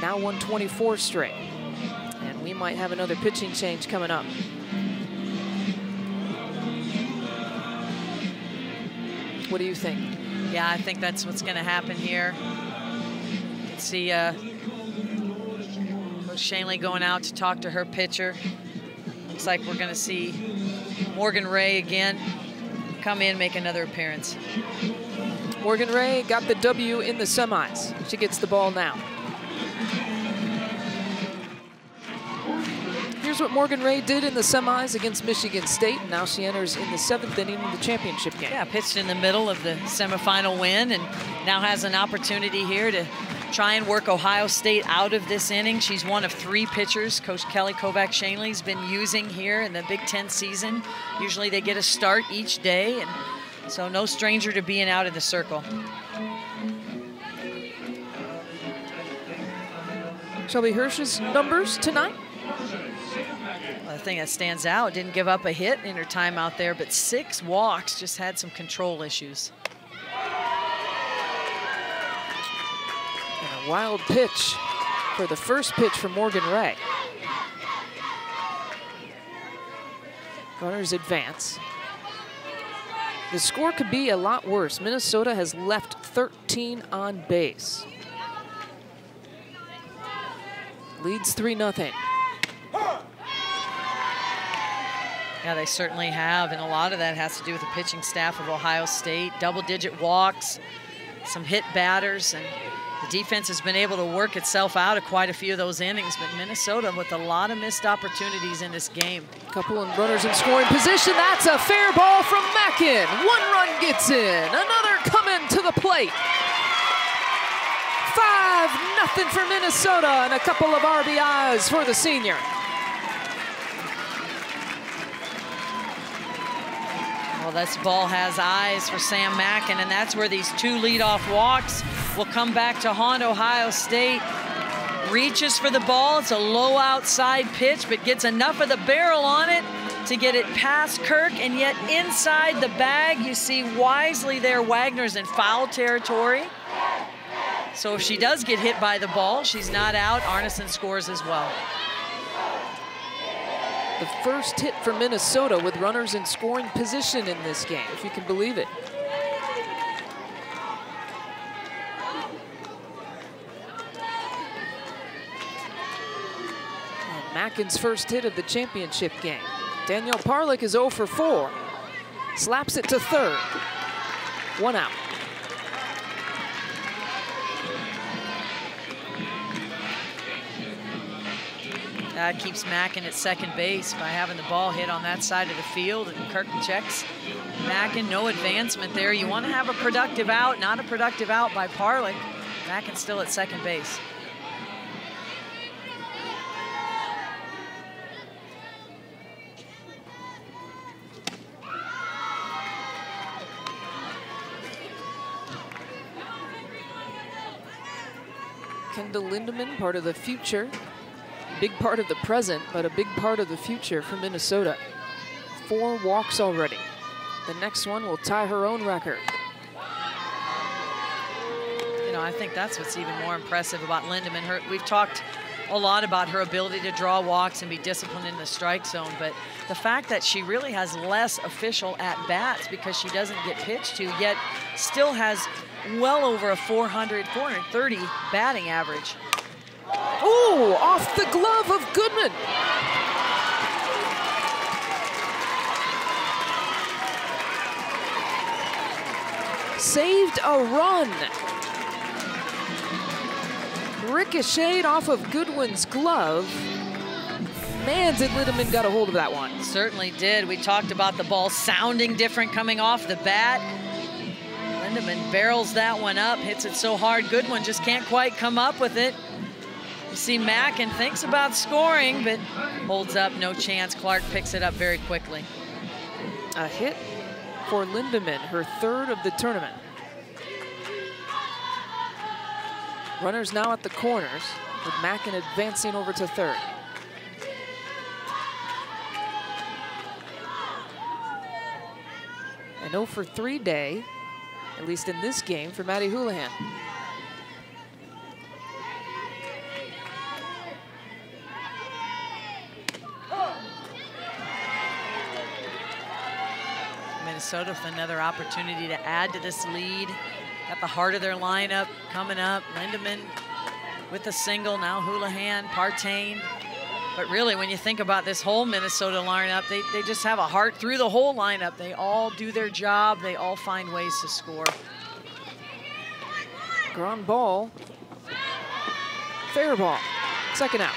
Now 124 straight. And we might have another pitching change coming up. What do you think? Yeah, I think that's what's going to happen here. See uh, Coach Schoenly going out to talk to her pitcher. Looks like we're going to see Morgan Ray again come in, make another appearance. Morgan Ray got the W in the semis. She gets the ball now. Here's what Morgan Ray did in the semis against Michigan State. Now she enters in the seventh inning of the championship game. Yeah, pitched in the middle of the semifinal win and now has an opportunity here to try and work Ohio State out of this inning. She's one of three pitchers Coach Kelly Kovach Schoenly's been using here in the Big Ten season. Usually they get a start each day, and so no stranger to being out of the circle. Shelby Hirsch's numbers tonight? The thing that stands out, didn't give up a hit in her time out there, but six walks, just had some control issues. And a wild pitch for the first pitch for Morgan Ray. Runners advance. The score could be a lot worse. Minnesota has left 13 on base. Leads 3 nothing. Yeah, they certainly have, and a lot of that has to do with the pitching staff of Ohio State. Double-digit walks, some hit batters, and the defense has been able to work itself out of quite a few of those innings, but Minnesota with a lot of missed opportunities in this game. Couple of runners in scoring position. That's a fair ball from Mackin. One run gets in. Another coming to the plate. 5 nothing for Minnesota and a couple of RBIs for the senior. Well, this ball has eyes for Sam Mackin, and that's where these two leadoff walks will come back to haunt Ohio State. Reaches for the ball. It's a low outside pitch, but gets enough of the barrel on it to get it past Kirk, and yet inside the bag, you see wisely there Wagner's in foul territory. So if she does get hit by the ball, she's not out. Arneson scores as well. The first hit for Minnesota with runners in scoring position in this game, if you can believe it. And Mackin's first hit of the championship game. Danielle Parlick is 0 for 4. Slaps it to third. One out. That keeps Mackin at second base by having the ball hit on that side of the field, and Kirk checks Mackin, no advancement there. You want to have a productive out, not a productive out by Parlick. Mackin still at second base. Kendyl Lindaman, part of the future. Big part of the present, but a big part of the future for Minnesota. Four walks already. The next one will tie her own record. You know, I think that's what's even more impressive about Lindaman. Her, we've talked a lot about her ability to draw walks and be disciplined in the strike zone, but the fact that she really has less official at-bats because she doesn't get pitched to, yet still has well over a 400, 430 batting average. Ooh, off the glove of Goodman. Saved a run. Ricocheted off of Goodwin's glove. Man, did Lindaman got a hold of that one. Certainly did. We talked about the ball sounding different coming off the bat. Lindaman barrels that one up, hits it so hard. Goodwin just can't quite come up with it. You see Mackin thinks about scoring, but holds up, no chance. Clark picks it up very quickly. A hit for Lindaman, her third of the tournament. Runners now at the corners, with Mackin advancing over to third. An 0 for 3 day, at least in this game, for Maddie Houlihan. Minnesota with another opportunity to add to this lead. At the heart of their lineup coming up. Lindaman with a single, now Houlihan, Partain. But really, when you think about this whole Minnesota lineup, they, they just have a heart through the whole lineup. They all do their job. They all find ways to score. Ground ball. Fair ball. Second out.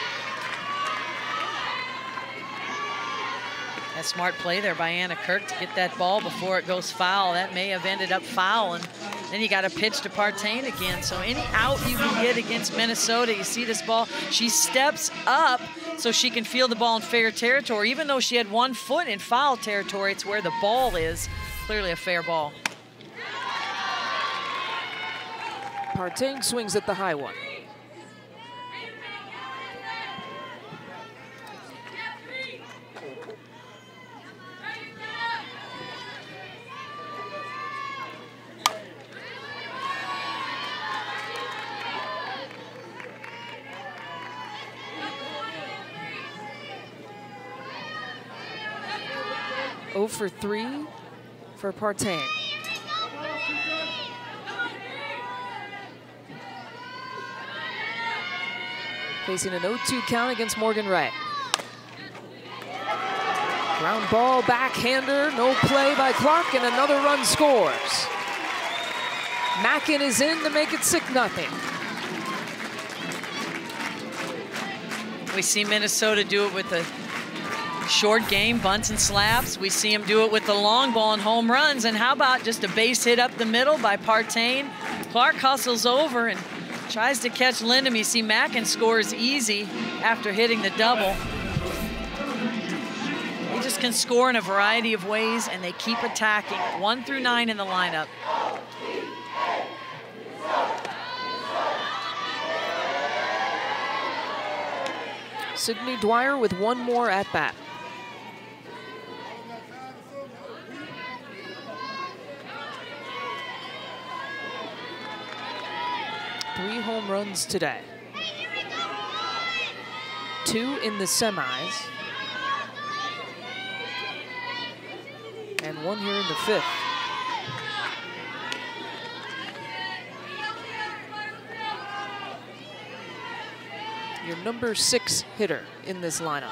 A smart play there by Anna Kirk to get that ball before it goes foul. That may have ended up foul. And then you got a pitch to Partain again. So any out you can get against Minnesota, you see this ball, she steps up so she can feel the ball in fair territory. Even though she had one foot in foul territory, it's where the ball is. Clearly a fair ball. Partain swings at the high one. For 3 for Partain. Facing an 0-2 count against Morgan Ray. Ground ball, backhander, no play by Clark, and another run scores. Mackin is in to make it 6 nothing. We see Minnesota do it with the short game, bunts and slaps. We see him do it with the long ball and home runs. And how about just a base hit up the middle by Partain? Clark hustles over and tries to catch Lindaman. You see Mackin scores easy after hitting the double. They just can score in a variety of ways, and they keep attacking. One through nine in the lineup. Sydney Dwyer with one more at bat. Three home runs today. Two in the semis. And one here in the fifth. Your number six hitter in this lineup.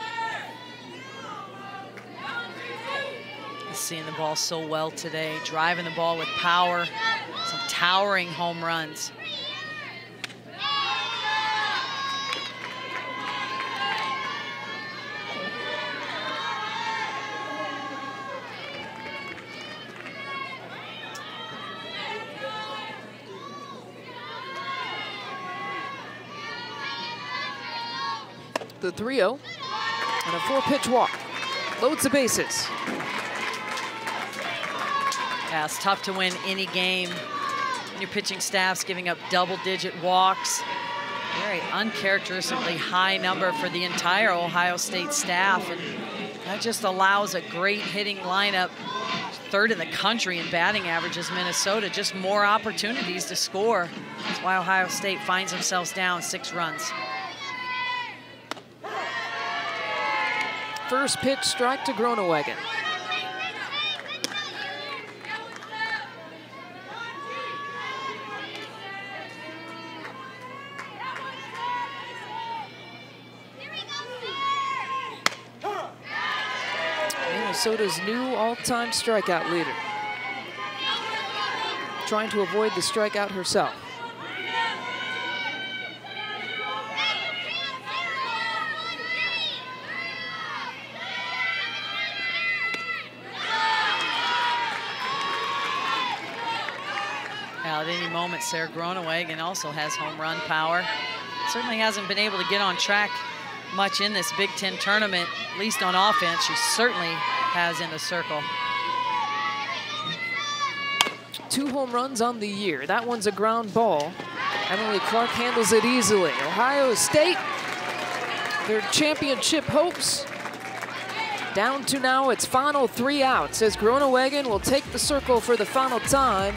Seeing the ball so well today, driving the ball with power, some towering home runs. The 3-0 and a four-pitch walk. Loads the bases. Yeah, it's tough to win any game your pitching staff's giving up double-digit walks. Very uncharacteristically high number for the entire Ohio State staff. And that just allows a great hitting lineup, third in the country in batting averages, Minnesota, just more opportunities to score. That's why Ohio State finds themselves down six runs. First pitch strike to Groenewegen. Minnesota's new all-time strikeout leader. Trying to avoid the strikeout herself. Moment, Sara Groenewegen also has home run power. Certainly hasn't been able to get on track much in this Big Ten tournament, at least on offense. She certainly has in the circle. Two home runs on the year. That one's a ground ball. Emily Clark handles it easily. Ohio State, their championship hopes down to now its final three outs as Groenewegen will take the circle for the final time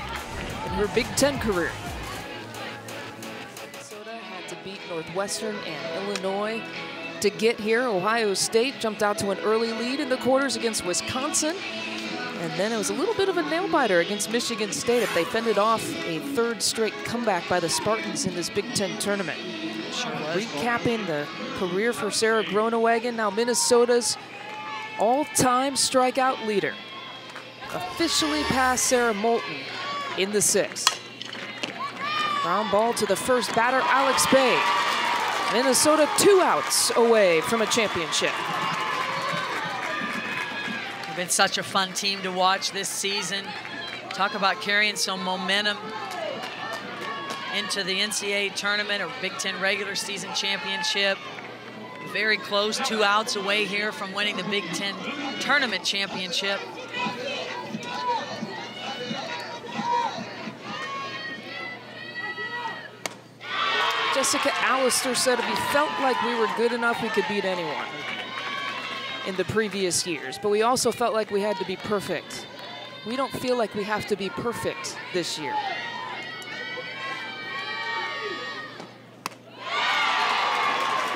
in her Big Ten career. Minnesota had to beat Northwestern and Illinois to get here. Ohio State jumped out to an early lead in the quarters against Wisconsin. And then it was a little bit of a nail biter against Michigan State if they fended off a third straight comeback by the Spartans in this Big Ten tournament. Sure Recapping the career for Sara Groenewegen, now Minnesota's all-time strikeout leader. Officially passed Sara Moulton in the sixth. Ground ball to the first batter, Alex Bay. Minnesota two outs away from a championship. They've been such a fun team to watch this season. Talk about carrying some momentum into the NCAA tournament or Big Ten regular season championship. Very close, two outs away here from winning the Big Ten tournament championship. Jessica Allister said we felt like we were good enough we could beat anyone in the previous years, but we also felt like we had to be perfect. We don't feel like we have to be perfect this year.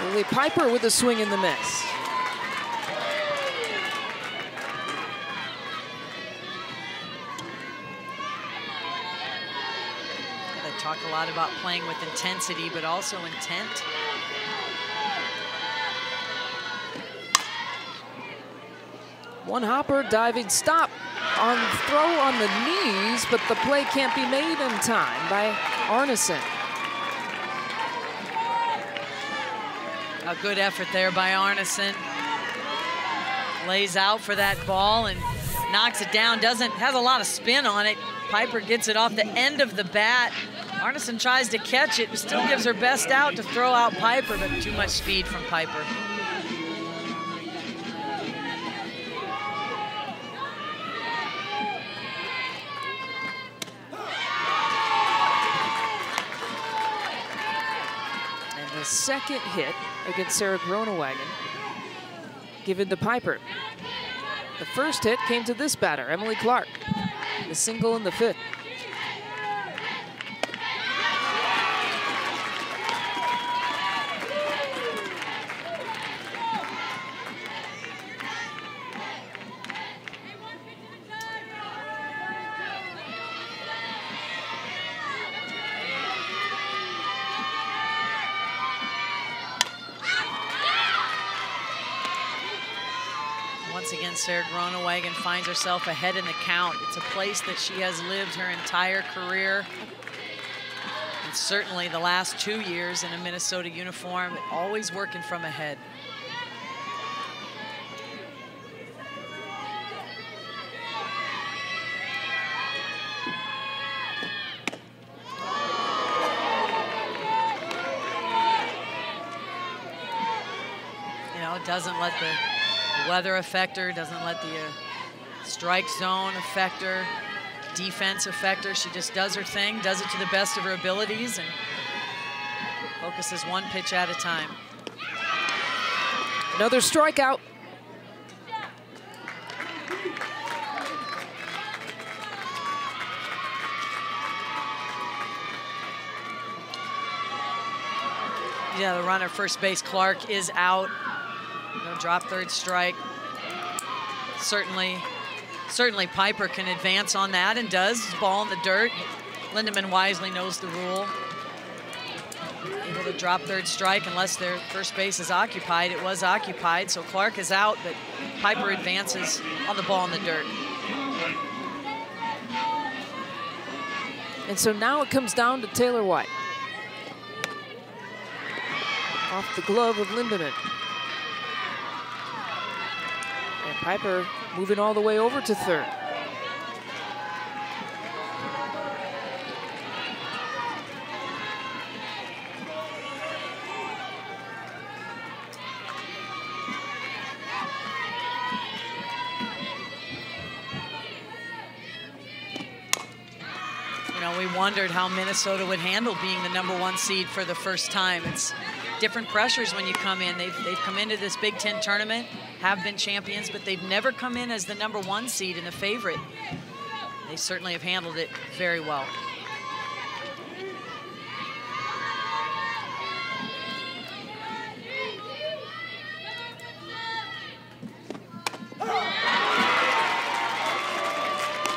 Lily Piper with a swing in the miss. They talk a lot about playing with intensity, but also intent. One hopper diving stop on throw on the knees, but the play can't be made in time by Arneson. A good effort there by Arneson. Lays out for that ball and knocks it down. Doesn't has a lot of spin on it. Piper gets it off the end of the bat. Arneson tries to catch it, but still gives her best out to throw out Piper, but too much speed from Piper. And the second hit against Sara Groenewegen given to Piper. The first hit came to this batter, Emily Clark. The single in the fifth. Sara Groenewegen finds herself ahead in the count. It's a place that she has lived her entire career. And certainly the last two years in a Minnesota uniform, always working from ahead. You know, doesn't let the weather affect her, doesn't let the uh, strike zone affect her, defense affect her. She just does her thing, does it to the best of her abilities, and focuses one pitch at a time. Another strikeout. Yeah, the runner first base, Clark, is out. No drop third strike. Certainly, certainly Piper can advance on that and does. Ball in the dirt. Lindaman wisely knows the rule. Able to drop third strike unless their first base is occupied. It was occupied, so Clark is out, but Piper advances on the ball in the dirt. And so now it comes down to Taylor White. Off the glove of Lindaman. And Piper moving all the way over to third. You know, we wondered how Minnesota would handle being the number one seed for the first time. It's different pressures when you come in. They've, they've come into this Big Ten tournament, have been champions, but they've never come in as the number one seed and a favorite. They certainly have handled it very well.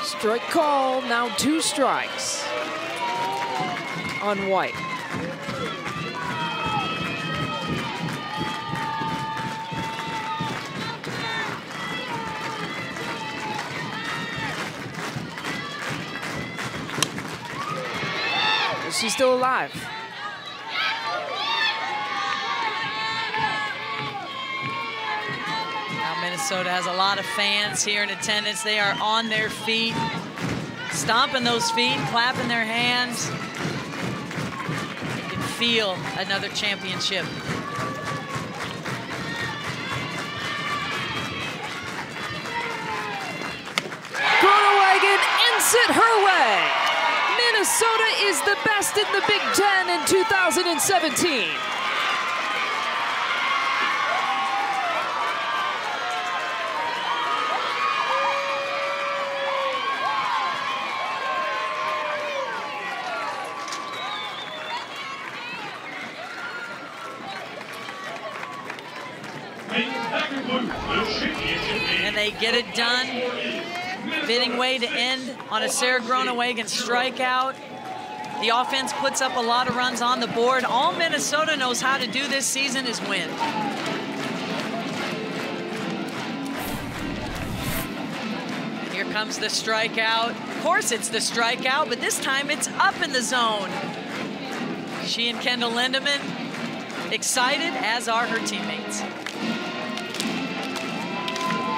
Strike call, now two strikes on White. Is she still alive? Now Minnesota has a lot of fans here in attendance. They are on their feet, stomping those feet, clapping their hands. You can feel another championship. Groenewegen ends it her way. Minnesota is the best in the Big Ten in 2017. And they get it done. Fitting way to end on a Sara Groenewegen strikeout. The offense puts up a lot of runs on the board. All Minnesota knows how to do this season is win. Here comes the strikeout. Of course it's the strikeout, but this time it's up in the zone. She and Kendyl Lindaman excited, as are her teammates.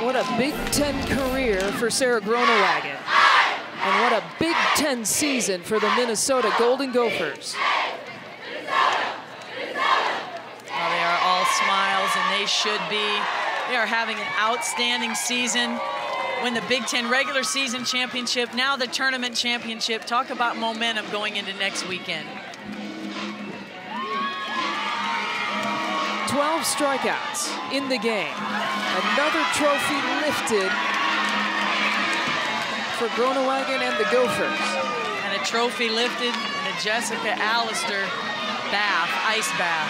What a Big Ten career for Sara Groenewegen. And what a Big Ten season for the Minnesota Golden Gophers. They are all smiles, and they should be. They are having an outstanding season. Win the Big Ten regular season championship, now the tournament championship. Talk about momentum going into next weekend. 12 strikeouts in the game. Another trophy lifted for Groenewegen and the Gophers. And a trophy lifted and a Jessica Allister bath, ice bath.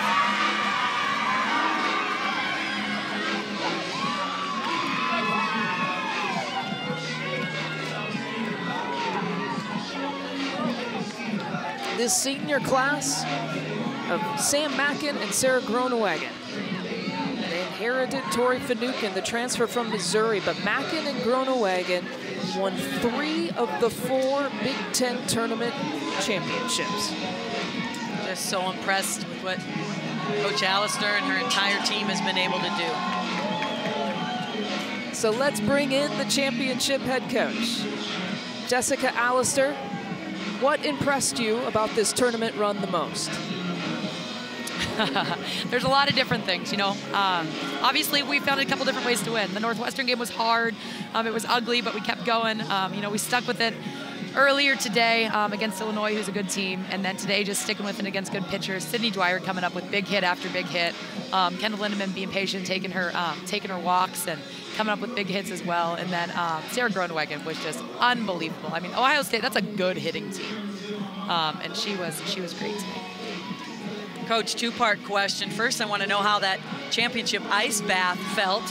This senior class of Sam Mackin and Sara Groenewegen. They inherited Tori Finucane, the transfer from Missouri, but Mackin and Groenewegen won three of the four Big Ten tournament championships. Just so impressed with what Coach Allister and her entire team has been able to do. So let's bring in the championship head coach. Jessica Allister, what impressed you about this tournament run the most? There's a lot of different things, you know. Um, obviously, we found a couple different ways to win. The Northwestern game was hard. Um, it was ugly, but we kept going. Um, you know, we stuck with it earlier today um, against Illinois, who's a good team, and then today just sticking with it against good pitchers. Sydney Dwyer coming up with big hit after big hit. Um, Kendyl Lindaman being patient, taking her um, taking her walks and coming up with big hits as well. And then um, Sara Groenewegen was just unbelievable. I mean, Ohio State, that's a good hitting team, um, and she was she was great today. Coach, two-part question. First, I want to know how that championship ice bath felt.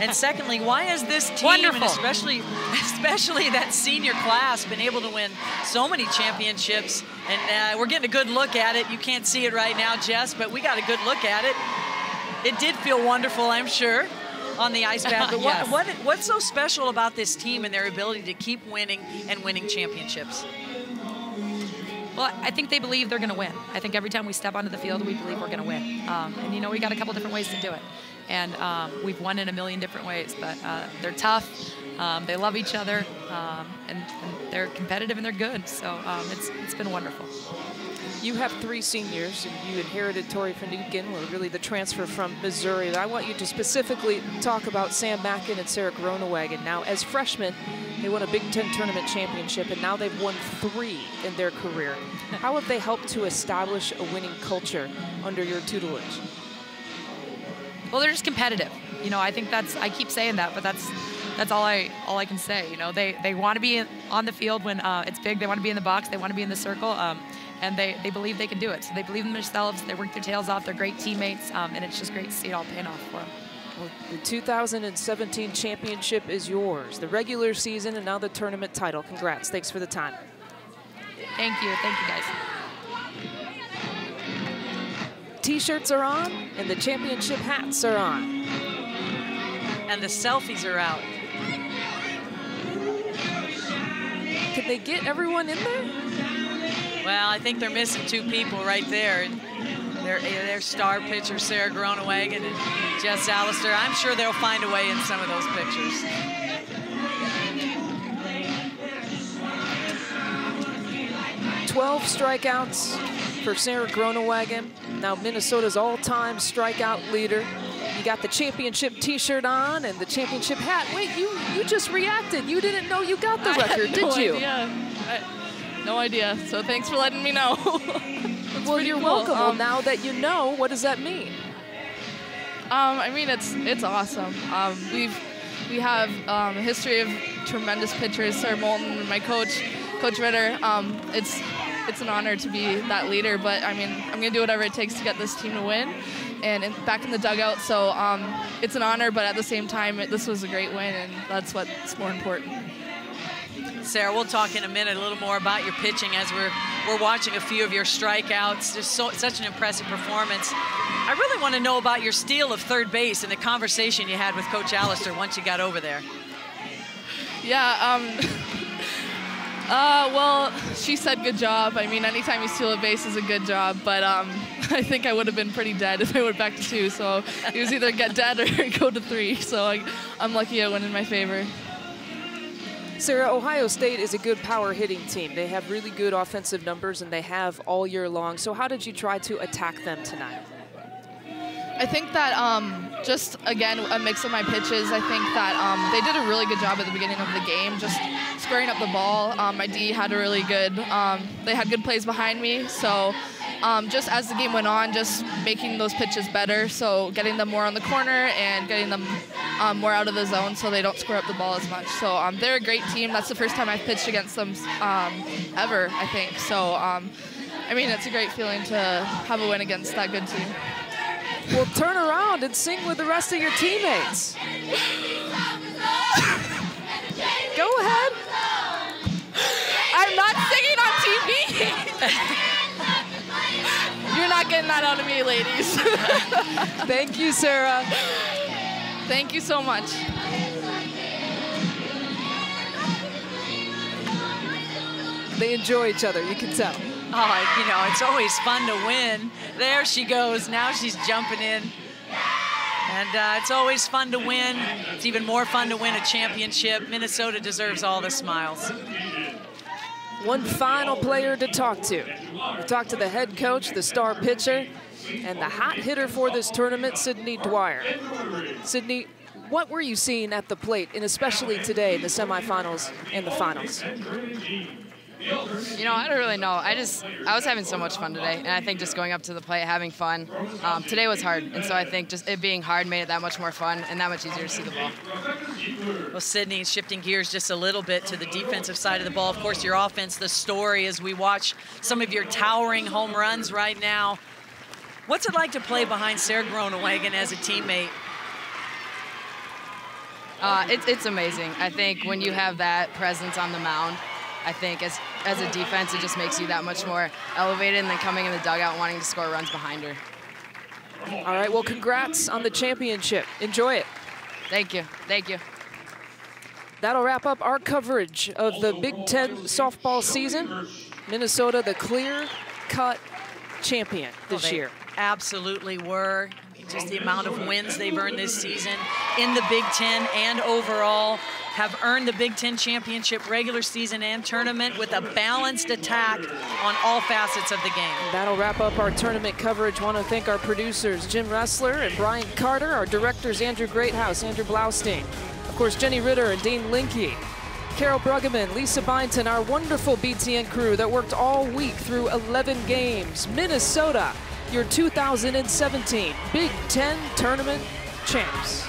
And secondly, why has this team, Wonderful. and especially, especially that senior class, been able to win so many championships? And uh, we're getting a good look at it. You can't see it right now, Jess, but we got a good look at it. It did feel wonderful, I'm sure, on the ice bath. But Yes. what, what, what's so special about this team and their ability to keep winning and winning championships? Well, I think they believe they're going to win. I think every time we step onto the field, we believe we're going to win. Um, and you know, we got a couple different ways to do it, and um, we've won in a million different ways. But uh, they're tough. Um, they love each other, um, and, and they're competitive and they're good. So um, it's it's been wonderful. You have three seniors, and you inherited Tori from Finucane, or really the transfer from Missouri. I want you to specifically talk about Sam Mackin and Sara Groenewegen. Now, as freshmen, they won a Big Ten tournament championship, and now they've won three in their career. How have they helped to establish a winning culture under your tutelage? Well, they're just competitive. You know, I think that's I keep saying that, but that's that's all I all I can say. You know, they they want to be in, on the field when uh, it's big. They want to be in the box. They want to be in the circle. Um, and they, they believe they can do it. So they believe in themselves. They work their tails off. They're great teammates. Um, and it's just great to see it all paying off for them. Well, the 2017 championship is yours. The regular season and now the tournament title. Congrats. Thanks for the time. Thank you. Thank you, guys. T-shirts are on and the championship hats are on. And the selfies are out. Can they get everyone in there? Well, I think they're missing two people right there. Their, their star pitcher, Sara Groenewegen and Jess Allister. I'm sure they'll find a way in some of those pictures. Twelve strikeouts for Sara Groenewegen. Now Minnesota's all-time strikeout leader. You got the championship T-shirt on and the championship hat. Wait, you you just reacted. You didn't know you got the I record, had did you? Idea. I, no idea. So thanks for letting me know. well, you're cool. welcome. well, Um, now that you know, what does that mean? Um, I mean, it's it's awesome. Um, we've we have um, a history of tremendous pitchers. Sara Moulton, my coach, Coach Ritter. Um, it's it's an honor to be that leader. But I mean, I'm gonna do whatever it takes to get this team to win, and in, back in the dugout. So um, it's an honor, but at the same time, it, this was a great win, and that's what's more important. Sara, we'll talk in a minute a little more about your pitching as we're we're watching a few of your strikeouts. Just so such an impressive performance. I really want to know about your steal of third base and the conversation you had with Coach Allister once you got over there. Yeah. Um, uh, well, she said good job. I mean, anytime you steal a base is a good job, but um, I think I would have been pretty dead if I went back to two. So it was either get dead or go to three. So I, I'm lucky I went in my favor. Sara, Ohio State is a good power hitting team. They have really good offensive numbers and they have all year long. So how did you try to attack them tonight? I think that um, just again a mix of my pitches. I think that um, they did a really good job at the beginning of the game, just squaring up the ball. Um, my D had a really good. Um, they had good plays behind me, so um, just as the game went on, just making those pitches better. So getting them more on the corner and getting them um, more out of the zone, so they don't square up the ball as much. So um, they're a great team. That's the first time I've pitched against them um, ever, I think. So um, I mean, it's a great feeling to have a win against that good team. Well, turn around and sing with the rest of your teammates. Go ahead. I'm not singing on TV. You're not getting that out of me, ladies. Thank you, Sara. Thank you so much. They enjoy each other, you can tell. Oh, you know, it's always fun to win. There she goes. Now she's jumping in. And uh, it's always fun to win. It's even more fun to win a championship. Minnesota deserves all the smiles. One final player to talk to. We talked to the head coach, the star pitcher. and the hot hitter for this tournament, Sydney Dwyer. Sydney, what were you seeing at the plate, and especially today in the semifinals and the finals? You know, I don't really know. I just, I was having so much fun today, and I think just going up to the plate, having fun. Um, today was hard, and so I think just it being hard made it that much more fun and that much easier to see the ball. Well, Sydney, shifting gears just a little bit to the defensive side of the ball. Of course, your offense, the story as we watch some of your towering home runs right now. What's it like to play behind Sara Groenewegen as a teammate? Uh, it, it's amazing. I think when you have that presence on the mound, I think as as a defense, it just makes you that much more elevated and then coming in the dugout wanting to score runs behind her. All right, well, congrats on the championship. Enjoy it. Thank you. Thank you. That'll wrap up our coverage of the Big Ten softball season. Minnesota, the clear-cut champion this well, year. Absolutely were. Just the amount of wins they've earned this season in the Big Ten and overall have earned the Big Ten championship regular season and tournament with a balanced attack on all facets of the game. That'll wrap up our tournament coverage. Want to thank our producers, Jim Ressler and Brian Carter, our directors, Andrew Greathouse, Andrew Blaustein, of course, Jenny Ritter and Dean Linke. Carol Bruggeman, Lisa Byington, our wonderful BTN crew that worked all week through 11 games. Minnesota, your 2017 Big Ten Tournament champs.